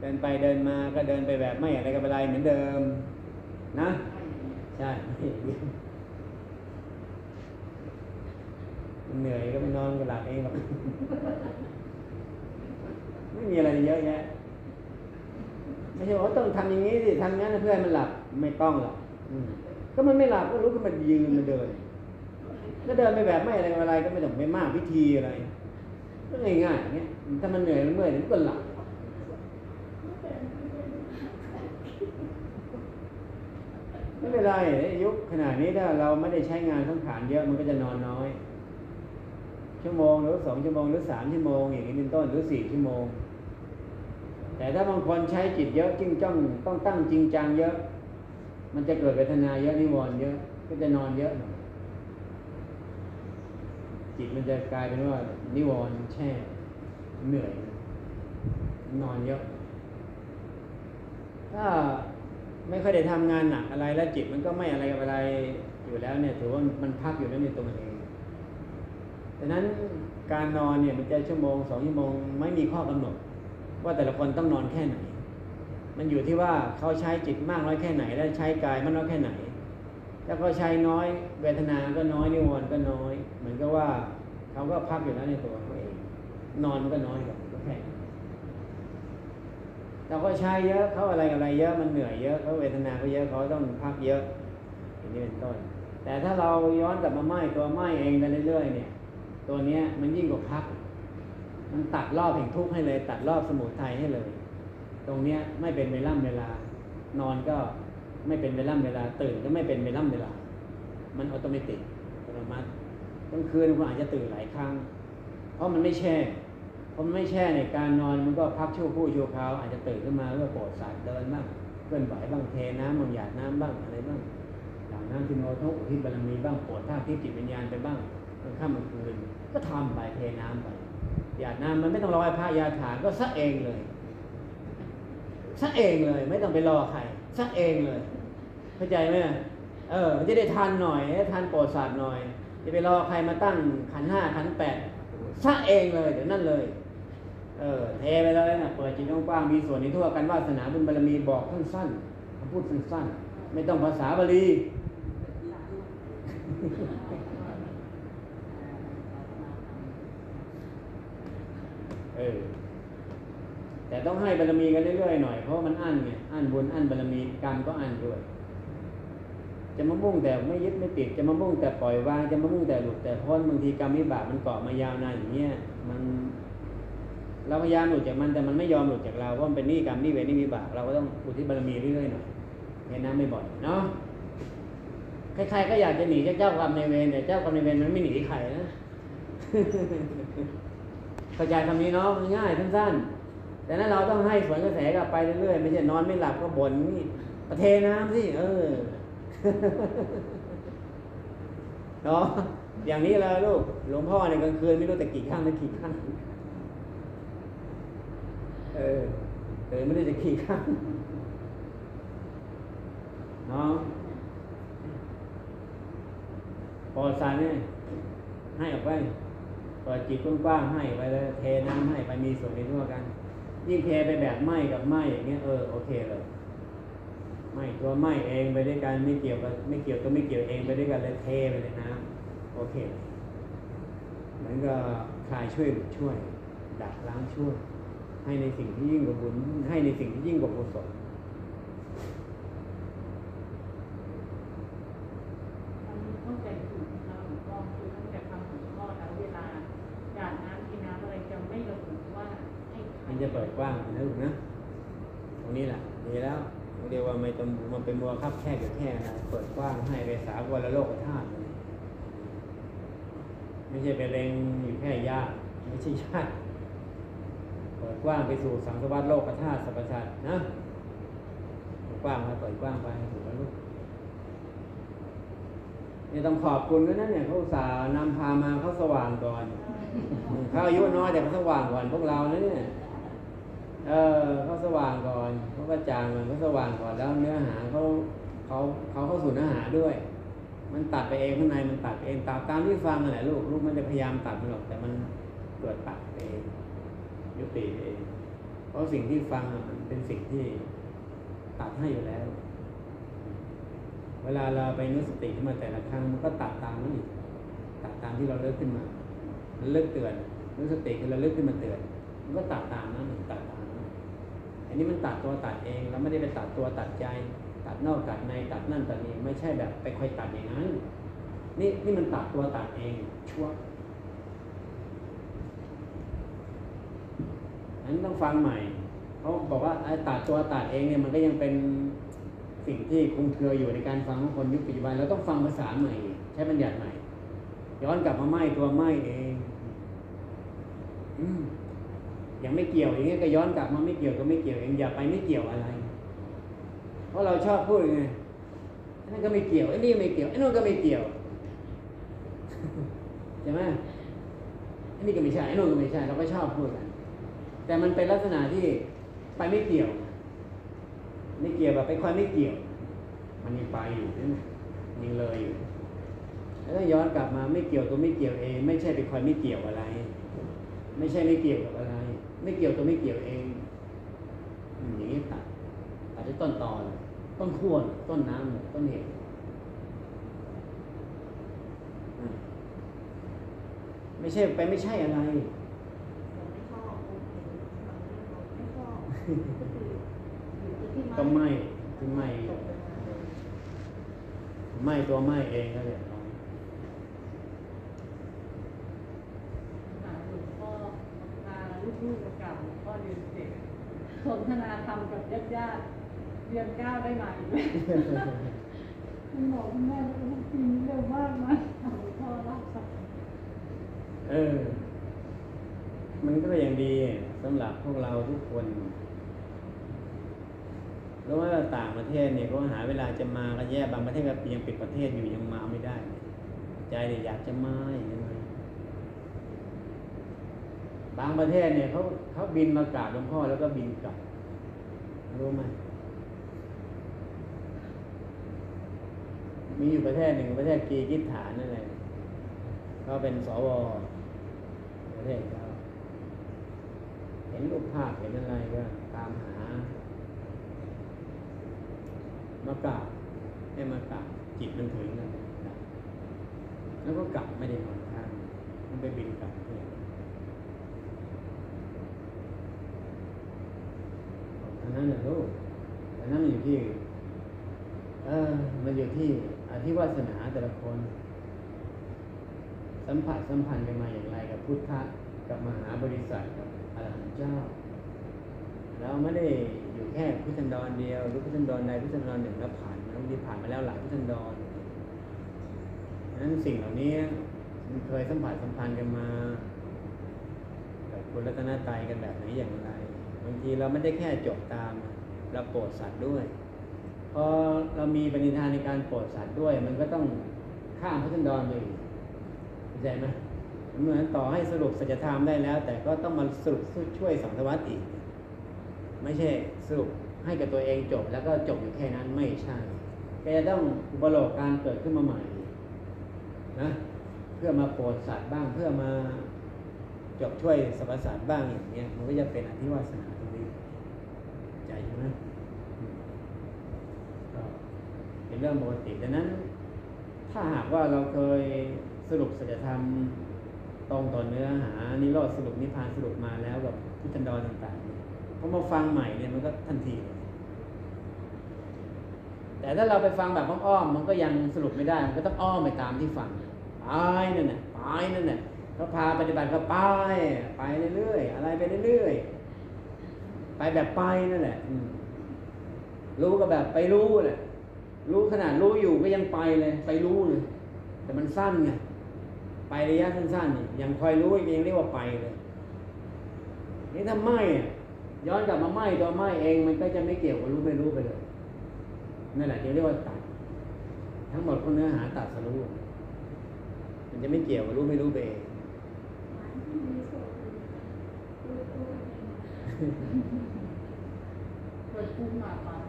เดินไปเดินมาก็เดินไปแบบไม่อะไรกับอะไรเหมือนเดิม นะ ใช่เหนื่อยก็ไปนอนก็หลับเองหรอกไม่มีอะไรเยอะแยะไม่ใช่ว่าต้องทำอย่างนี้สิทำงั้นเพื่อให้มันหลับไม่ต้องหรอกก็มันไม่หลับก็ลุกขึ้นมายืนมาเดินก็เดินไปแบบไม่อะไรกับอะไรก็ไม่ต้องไปมากพิธีอะไรก็ง่ายๆอย่างเงี้ยถ้ามันเหนื่อยมันเมื่อยมันก็หลับ ไม่เป็นไรยุคขนาดนี้ถ้าเราไม่ได้ใช้งานสังขารเยอะมันก็จะนอนน้อย ชั่วโมงหรือสองชั่วโมงหรือสามชั่วโมงอย่างนี้เป็นต้นหรือสี่ชั่วโมง แต่ถ้าบางคนใช้จิตเยอะจริงจ้องต้องตั้งจริงจังเยอะ มันจะเกิดเวทนาเยอะนิวรณ์เยอะ ก็จะนอนเยอะหน่อยจิตมันจะกลายเป็นว่านิวรณ์แช่เหนื่อย นอนเยอะถ้า ไม่ค่อยได้ทำงานหนักอะไรแล้วจิตมันก็ไม่อะไรกับอะไรอยู่แล้วเนี่ยถือว่ามันพักอยู่แล้วในตัวมันเองดังนั้นการนอนเนี่ยมันจะชั่วโมงสองชั่วโมงไม่มีข้อกำหนด ว่าแต่ละคนต้องนอนแค่ไหน มันอยู่ที่ว่าเขาใช้จิตมากน้อยแค่ไหน และใช้กายมากน้อยแค่ไหน ถ้าเขาใช้น้อยเวทนาก็น้อยนิวรณ์ก็น้อย เหมือนกับว่าเขาก็พักอยู่แล้วในตัวเขาเอง นอนมันก็น้อยกว่าก็แค่ เราก็ใช้เยอะเขาอะไรกับอะไรเยอะมันเหนื่อยเยอะเขาเวทนาเขาเยอะเขาต้องพักเยอะอย่างนี้เป็นต้น แต่ถ้าเราย้อนกลับมาไหม้ตัวไหม้เองไปเรื่อยๆเนี่ย ตัวเนี้ยมันยิ่งกว่าพัก มันตัดรอบแห่งทุกข์ให้เลย ตัดรอบสมุทัยให้เลย ตรงเนี้ยไม่เป็นเวล่ำเวลา นอนก็ไม่เป็นเวล่ำเวลา ตื่นก็ไม่เป็นเวล่ำเวลา มันอัตโนมัติอัตโนมัติกลางคืนคุณอาจจะตื่นหลายครั้ง เพราะมันไม่แช่ พราะมันไม่แช่ในการนอนมันก็พักชั่วคู่ชั่วคราวอาจจะตื่นขึ้นมาเพื่อโปรดสัตว์เดินบ้างเคลื่อนไหวบ้างเทน้ำบางหยาดน้ำบ้างอะไรบ้างอย่างน้ำที่โนทุกที่บารมีบ้างปรดท่าที่จิตวิญญาณไปบ้างกลางค่ำกลางคืนก็ทำไปเทน้ำไปหยาดน้ำมันไม่ต้องรอให้พระยาถานก็ซักเองเลยซักเองเลย ไม่ต้องไปรอใครซักเองเลย เข้าใจไหมเออมันจะได้ทันหน่อยได้ทันโปรดสัตว์หน่อยจะไปรอใครมาตั้งขันห้าขันแปดซักเองเลยเดี๋ยวนั่นเลย เออเทไปเลยนะเปิดจิตกว้างมีส่วนในทั่วกันวาสนาบุญบารมีบอกสั้นๆคำพูดสั้นๆ ไม่ต้องภาษาบาลีเออแต่ต้องให้บารมีกันเรื่อยๆหน่อยเพราะมันอั้นไงอั้นบุญอั้นบารมีกรรมก็อั้นด้วย จะมามุ่งแต่ไม่ยึดไม่ติดจะมามุ่งแต่ปล่อยวางจะมามุ่งแต่หลุดแต่พ้นบางทีกรรมวิบากมันเกาะมายาวนานอย่างเงี้ยมัน เราพยายามหลุดจากมันแต่มันไม่ยอมหลุดจากเราเพราะมันเป็นหนี้กรรมหนี้เวรหนี้วิบากเราก็ต้องอุทิศบารมีเรื่อยๆหน่อยเห็นน้ำไม่บ่อยเนาะใครๆก็อยากจะหนีจากเจ้ากรรมในเวรแต่เจ้ากรรมในเวรมันไม่หนีใครนะเข้าใจคำนี้เนาะง่ายสั้นๆแต่นั้นเราต้องให้สวนกระแสกลับไปเรื่อยๆไม่ใช่นอนไม่หลับก็บ่นนี่ประเทน้ำสิเออเนาะอย่างนี้เลยลูกหลวงพ่อในกลางคืนไม่รู้แต่กี่ครั้งนะกี่ครั้ง เออเออไม่ได้จะขี่ข้างน้องปอดสารเนี่ยให้ออกไปเปิดจิตกว้างๆให้ไปเลยเทน้ำให้ไปมีส่วนในทั่วกัน ยิ่งเทไปแบบไหมกับไหมอย่างเงี้ยเออโอเคเลยไหมตัวไหมเองไปด้วยกันไม่เกี่ยวกับไม่เกี่ยวก็ไม่เกี่ยวเองไปด้วยกันเลยเทไปเลยน้ำโอเคเหมือนกับคลายช่วยช่วย ดักล้างช่วย ให้ในสิ่งที่ยิ่งกว่าบุญให้ในสิ่งที่ยิ่งกว่ากุศลมันต้องใจถูกนะหลวงพ่อคือตั้งแต่ทำหลวงพ่อแล้วเวลาหยาดน้ำกินน้ำอะไรจะไม่ระบุว่าให้ใครมันจะเปิดกว้างนะลูกนะ ตรงนี้แหละดีแล้วเรียกว่าไม่ต้องมันเป็นมัวคับแค่กับแค่นะเปิดกว้างให้ไปสากลละโลกธาตุเลยไม่ใช่ไปเล็งอยู่แค่ยากไม่ใช่ญาติพเปิดกว้างไปสู่สังสารวัฏโลกธาตุสรรพสัตว์นะเปิดกว้างไปเปิดกว้างไปถูกแล้วลูกนี่ต้องขอบคุณด้วยนะเนี่ยเขาสานำพามาเขาสว่างก่อนเขาอายุน้อยแต่เขาสว่างก่อนพวกเรานะเนี่ยเออเขาสว่างก่อนเขาก็จางมันเขาสว่างก่อนแล้วเนื้อหาเขาเขาเขาเข้าสู่เนื้อหาด้วย มันตัดไปเองข้างในมันตัดเองตามตามที่ฟังนั่นแหละลูกลูกมันจะพยายามตัดมันหรอกแต่มันเกิดตัดไปเอง ยุติเอง เพราะสิ่งที่ฟังมันเป็นสิ่งที่ตัดให้อยู่แล้ว เวลาเราไปนึกสติขึ้นมาแต่ละครั้งมันก็ตัดตามนั้นอีกตัดตามที่เราเลิกขึ้นมามันเลิกเตือนนึกสติคือเราเลิกขึ้นมาเตือน มันก็ตัดตามนั้นอีกตัดตามนั้นอันนี้มันตัดตัวตัดเองเราไม่ได้ไปตัดตัวตัดใจ ตัดนอกตัดในตัดนั่นตัดนี้ไม่ใช่แบบไปคอยตัดอย่างนั้นนี่นี่มันตัดตัวตัดเองชั่ว อันนี้ต้องฟังใหม่เขาบอกว่าไอ้ตัดตัวตัดเองเนี่ยมันก็ยังเป็นสิ่งที่คลุมเครืออยู่ในการฟังของคนยุคปัจจุบันเราต้องฟังภาษาใหม่ ใช้บัญญัติใหม่ ย้อนกลับมาไหมตัวไหมเองอืมยังไม่เกี่ยวอย่างเงี้ยก็ย้อนกลับมาไม่เกี่ยวก็ไม่เกี่ยวเองอย่าไปไม่เกี่ยวอะไร เพราะเราชอบพูดไงนนั้นก็ไม่เกี่ยวไอ้นี่ไม่เกี่ยวไอ้นู่นก็ไม่เกี่ยวใช่ไหมไอ้นี่ก็ไม่ใช่ไอ้นู่นก็ไม่ใช่เราก็ชอบพูดกัน แต่มันเป็นลักษณะที่ไปไม่เกี่ยว ไม่เกี่ยวแบบไปคอยไม่เกี่ยว มันยังไปอยู่ใช่ไหมยังเลยอยู่แล้วย้อนกลับมาไม่เกี่ยวตัวไม่เกี่ยวเอง ไม่ใช่ไปคอยไม่เกี่ยวอะไร ไม่ใช่ไม่เกี่ยวกับอะไร ไม่เกี่ยวตัวไม่เกี่ยวเองอย่างนี้ตัดตัดที่ต้นตอเลยต้นขั้วต้นน้ำต้นเหตุไม่ใช่ไปไม่ใช่อะไร ผมไม่ชอบโอเคบางเรื่องเราไม่ชอบ ก็ไหม่ที่ไหม่ไหม่ตัวไหม่เองก็เลยหาหลวงพ่อพาลูกๆกราบหลวงพ่อเรียนเสร็จสนทนาธรรมกับญาติๆเรียนเก้าได้มาอีกไหมคุณหมอคุณแม่ล้วก็ทีนี้เร็วมากนะหลวงพ่อรับสักเออ มันก็อย่างดีสำหรับพวกเราทุกคน แล้วว่าต่างประเทศเนี่ยก็หาเวลาจะมากันแย่บางประเทศก็ยังปิดประเทศอยู่ยังมาไม่ได้ ใจเนี่ยอยากจะมาอย่างนี้บางประเทศเนี่ยเขาเขาบินมากราบหลวงพ่อแล้วก็บินกลับ รู้ไหมมีอยู่ประเทศหนึ่งประเทศกีกิสถานนั่นแหละก็เป็นสวประเทศเขาเห็นรูปภาพเห็นอะไรก็ตามหา มากราบให้มากราบจิตมันถึงนะแล้วก็กลับไม่ได้นอนค้างมันไปบินกลับเพื่อนอันนั้นนะลูกอันนั้นมันอยู่ที่ เออมันอยู่ที่อธิวาสนาแต่ละคน สัมผัสสัมพันธ์กันมาอย่างไรกับพุทธะกับมหาบริษัทกับอรหันต์เจ้า เราไม่ได้ อยู่แค่พุทธันดรเดียวหรือพุทธันดรใดพุทธันดรหนึ่งแล้วผ่านบางทีผ่านมาแล้วหลายพุทธันดรนั้นสิ่งเหล่านี้มันเคยสัมผัสสัมพันธ์กันมากับคุณรัตนตรัยกันแบบไหนอย่างไร บางทีเราไม่ได้แค่จบตามเราโปรดสัตว์ด้วยพอเรามีปณิธานในการโปรดสัตว์ด้วย มันก็ต้องข้ามพุทธันดรไปเข้าใจไหมเหมือนต่อให้สรุปสัจธรรมได้แล้ว แต่ก็ต้องมาสรุปช่วยสังสวัตอีก ไม่ใช่สรุปให้กับตัวเองจบแล้วก็จบอยู่แค่นั้นไม่ใช่แกจะต้องอุปโลกการเกิดขึ้นมาใหม่นะเพื่อมาโปรดสัตว์บ้างเพื่อมาจบช่วยสรรพสัตว์บ้างอย่างเงี้ยมันก็จะเป็นอธิวาสนาตรงนี้ใจใช่ไหมก็เป็นเรื่องปกติดังนั้น ถ้าหากว่าเราเคยสรุปสัจธรรมตรงต่อเนื้อหานิโรธสรุปนิพพานสรุปมาแล้วกับพุทธันดรต่าง อมาฟังใหม่เนี่ยมันก็ทันทีเลยแต่ถ้าเราไปฟังแบบอ้อมๆมันก็ยังสรุปไม่ได้ มันก็ต้องอ้อมไปตามที่ฟังไปนั่นน่ะไปนั่นน่ะเขาพาปฏิบัติก็ไปไปเรื่อยๆอะไรไปเรื่อยๆไปแบบไปนั่นแหละรู้ก็แบบไปรู้แหละรู้ขนาดรู้อยู่ก็ยังไปเลย ไปรู้เลยแต่มันสั้นไงไประยะสั้นๆยังคอยรู้ยังเรียกว่าไปเลยนี่ถ้าไม้อะ ย้อนกลับมาไหม้ตัวไหม้เองมันก็จะไม่เกี่ยวกับรู้ไม่รู้ไปเลยนั่นแหละที่เรียกว่าตัด ทั้งหมดของเนื้อหาตัดสรู้มันจะไม่เกี่ยวกับรู้ไม่รู้ไปเองเปิดภูมิหมาปัน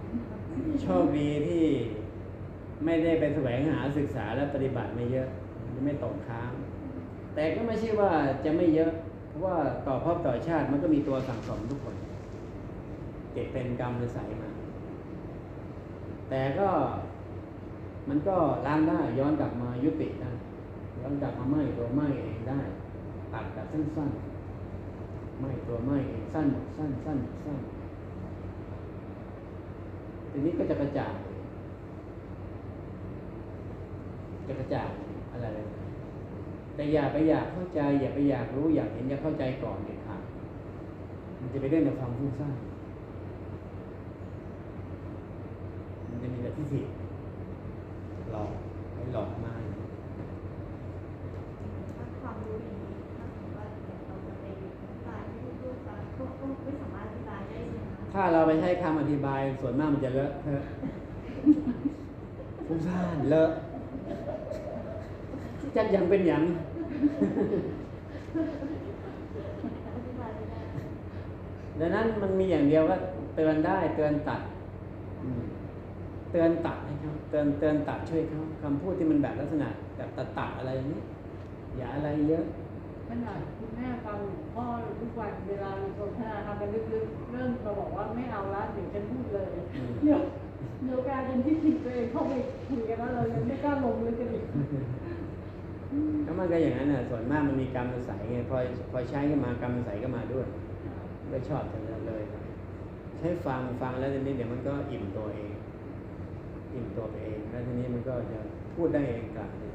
โชคดีที่ไม่ได้ไปแสวงหาศึกษาและปฏิบัติไม่เยอะไม่ตกค้าง แต่ก็ไม่ใช่ว่าจะไม่เยอะ เพราะว่าต่อภพต่อชาติมันก็มีตัวสั่งสมทุกคน เก็บเป็นกรรมหรือใสยมา แต่ก็มันก็ล้างได้ย้อนกลับมายุติได้ย้อนกลับมาไหมตัวไหมเองได้ตัดแบบสั้นๆไหมตัวไหมเองสั้นหมดสั้นสั้นสั้นทีนี้ก็จะกระจ่างจะกระจ่างอะไรแต่อย่าไปอยากเข้าใจ อย่าไปอยากรู้อยากเห็นอยากเข้าใจก่อนเด็ดขาดมันจะไปเรื่องในความฟุ้งซ่านมันจะมีแต่ ที่ผิดหลอกให้หลอกมาถ้าความรู้อย่างนี้ถ้าสมมติว่าเราจะไปอธิบายให้ลูกๆฟังก็ก็ไม่สามารถอธิบายได้ใช่ไหมคะถ้าเราไปใช้คำอธิบายส่วนมากมันจะเลอะเทอะฟุ้งซ่านเลอะจักยังเป็นอย่างอธิบายไม่ได้ดังนั้นมันมีอย่างเดียวก็เตือนได้เตือนตัด อืม เตือนตัดให้เขาเตือนเตือนตัดช่วยเขาคำพูดที่มันแบบลักษณะแบบตัดตัดๆอะไรอย่างนี้อย่าอะไรเยอะขนาดคุณแม่ฟังหลวงพ่อทุกวันเวลาเราสนทนาทำกันลึกๆเริ่มเราบอกว่าไม่เอาละเดี๋ยวฉันพูดเลยอืมเดี๋ยวเดี๋ยวกลารเป็นที่ผิดตัวเองเข้าไปคุยกันแล้วเรายังไม่กล้าลงเลยกันอีกก็มันก็อย่างนั้นน่ะส่วนมากมันมีกรรมใสไงพอพอใช้ก็มากรรมใสก็มาด้วยก็ชอบจังเลย ใช้ฟังฟังแล้วทีนี้เดี๋ยวมันก็อิ่มตัวเอง อิ่มตัวเอง แล้วทีนี้มันก็จะพูดได้เองกับเ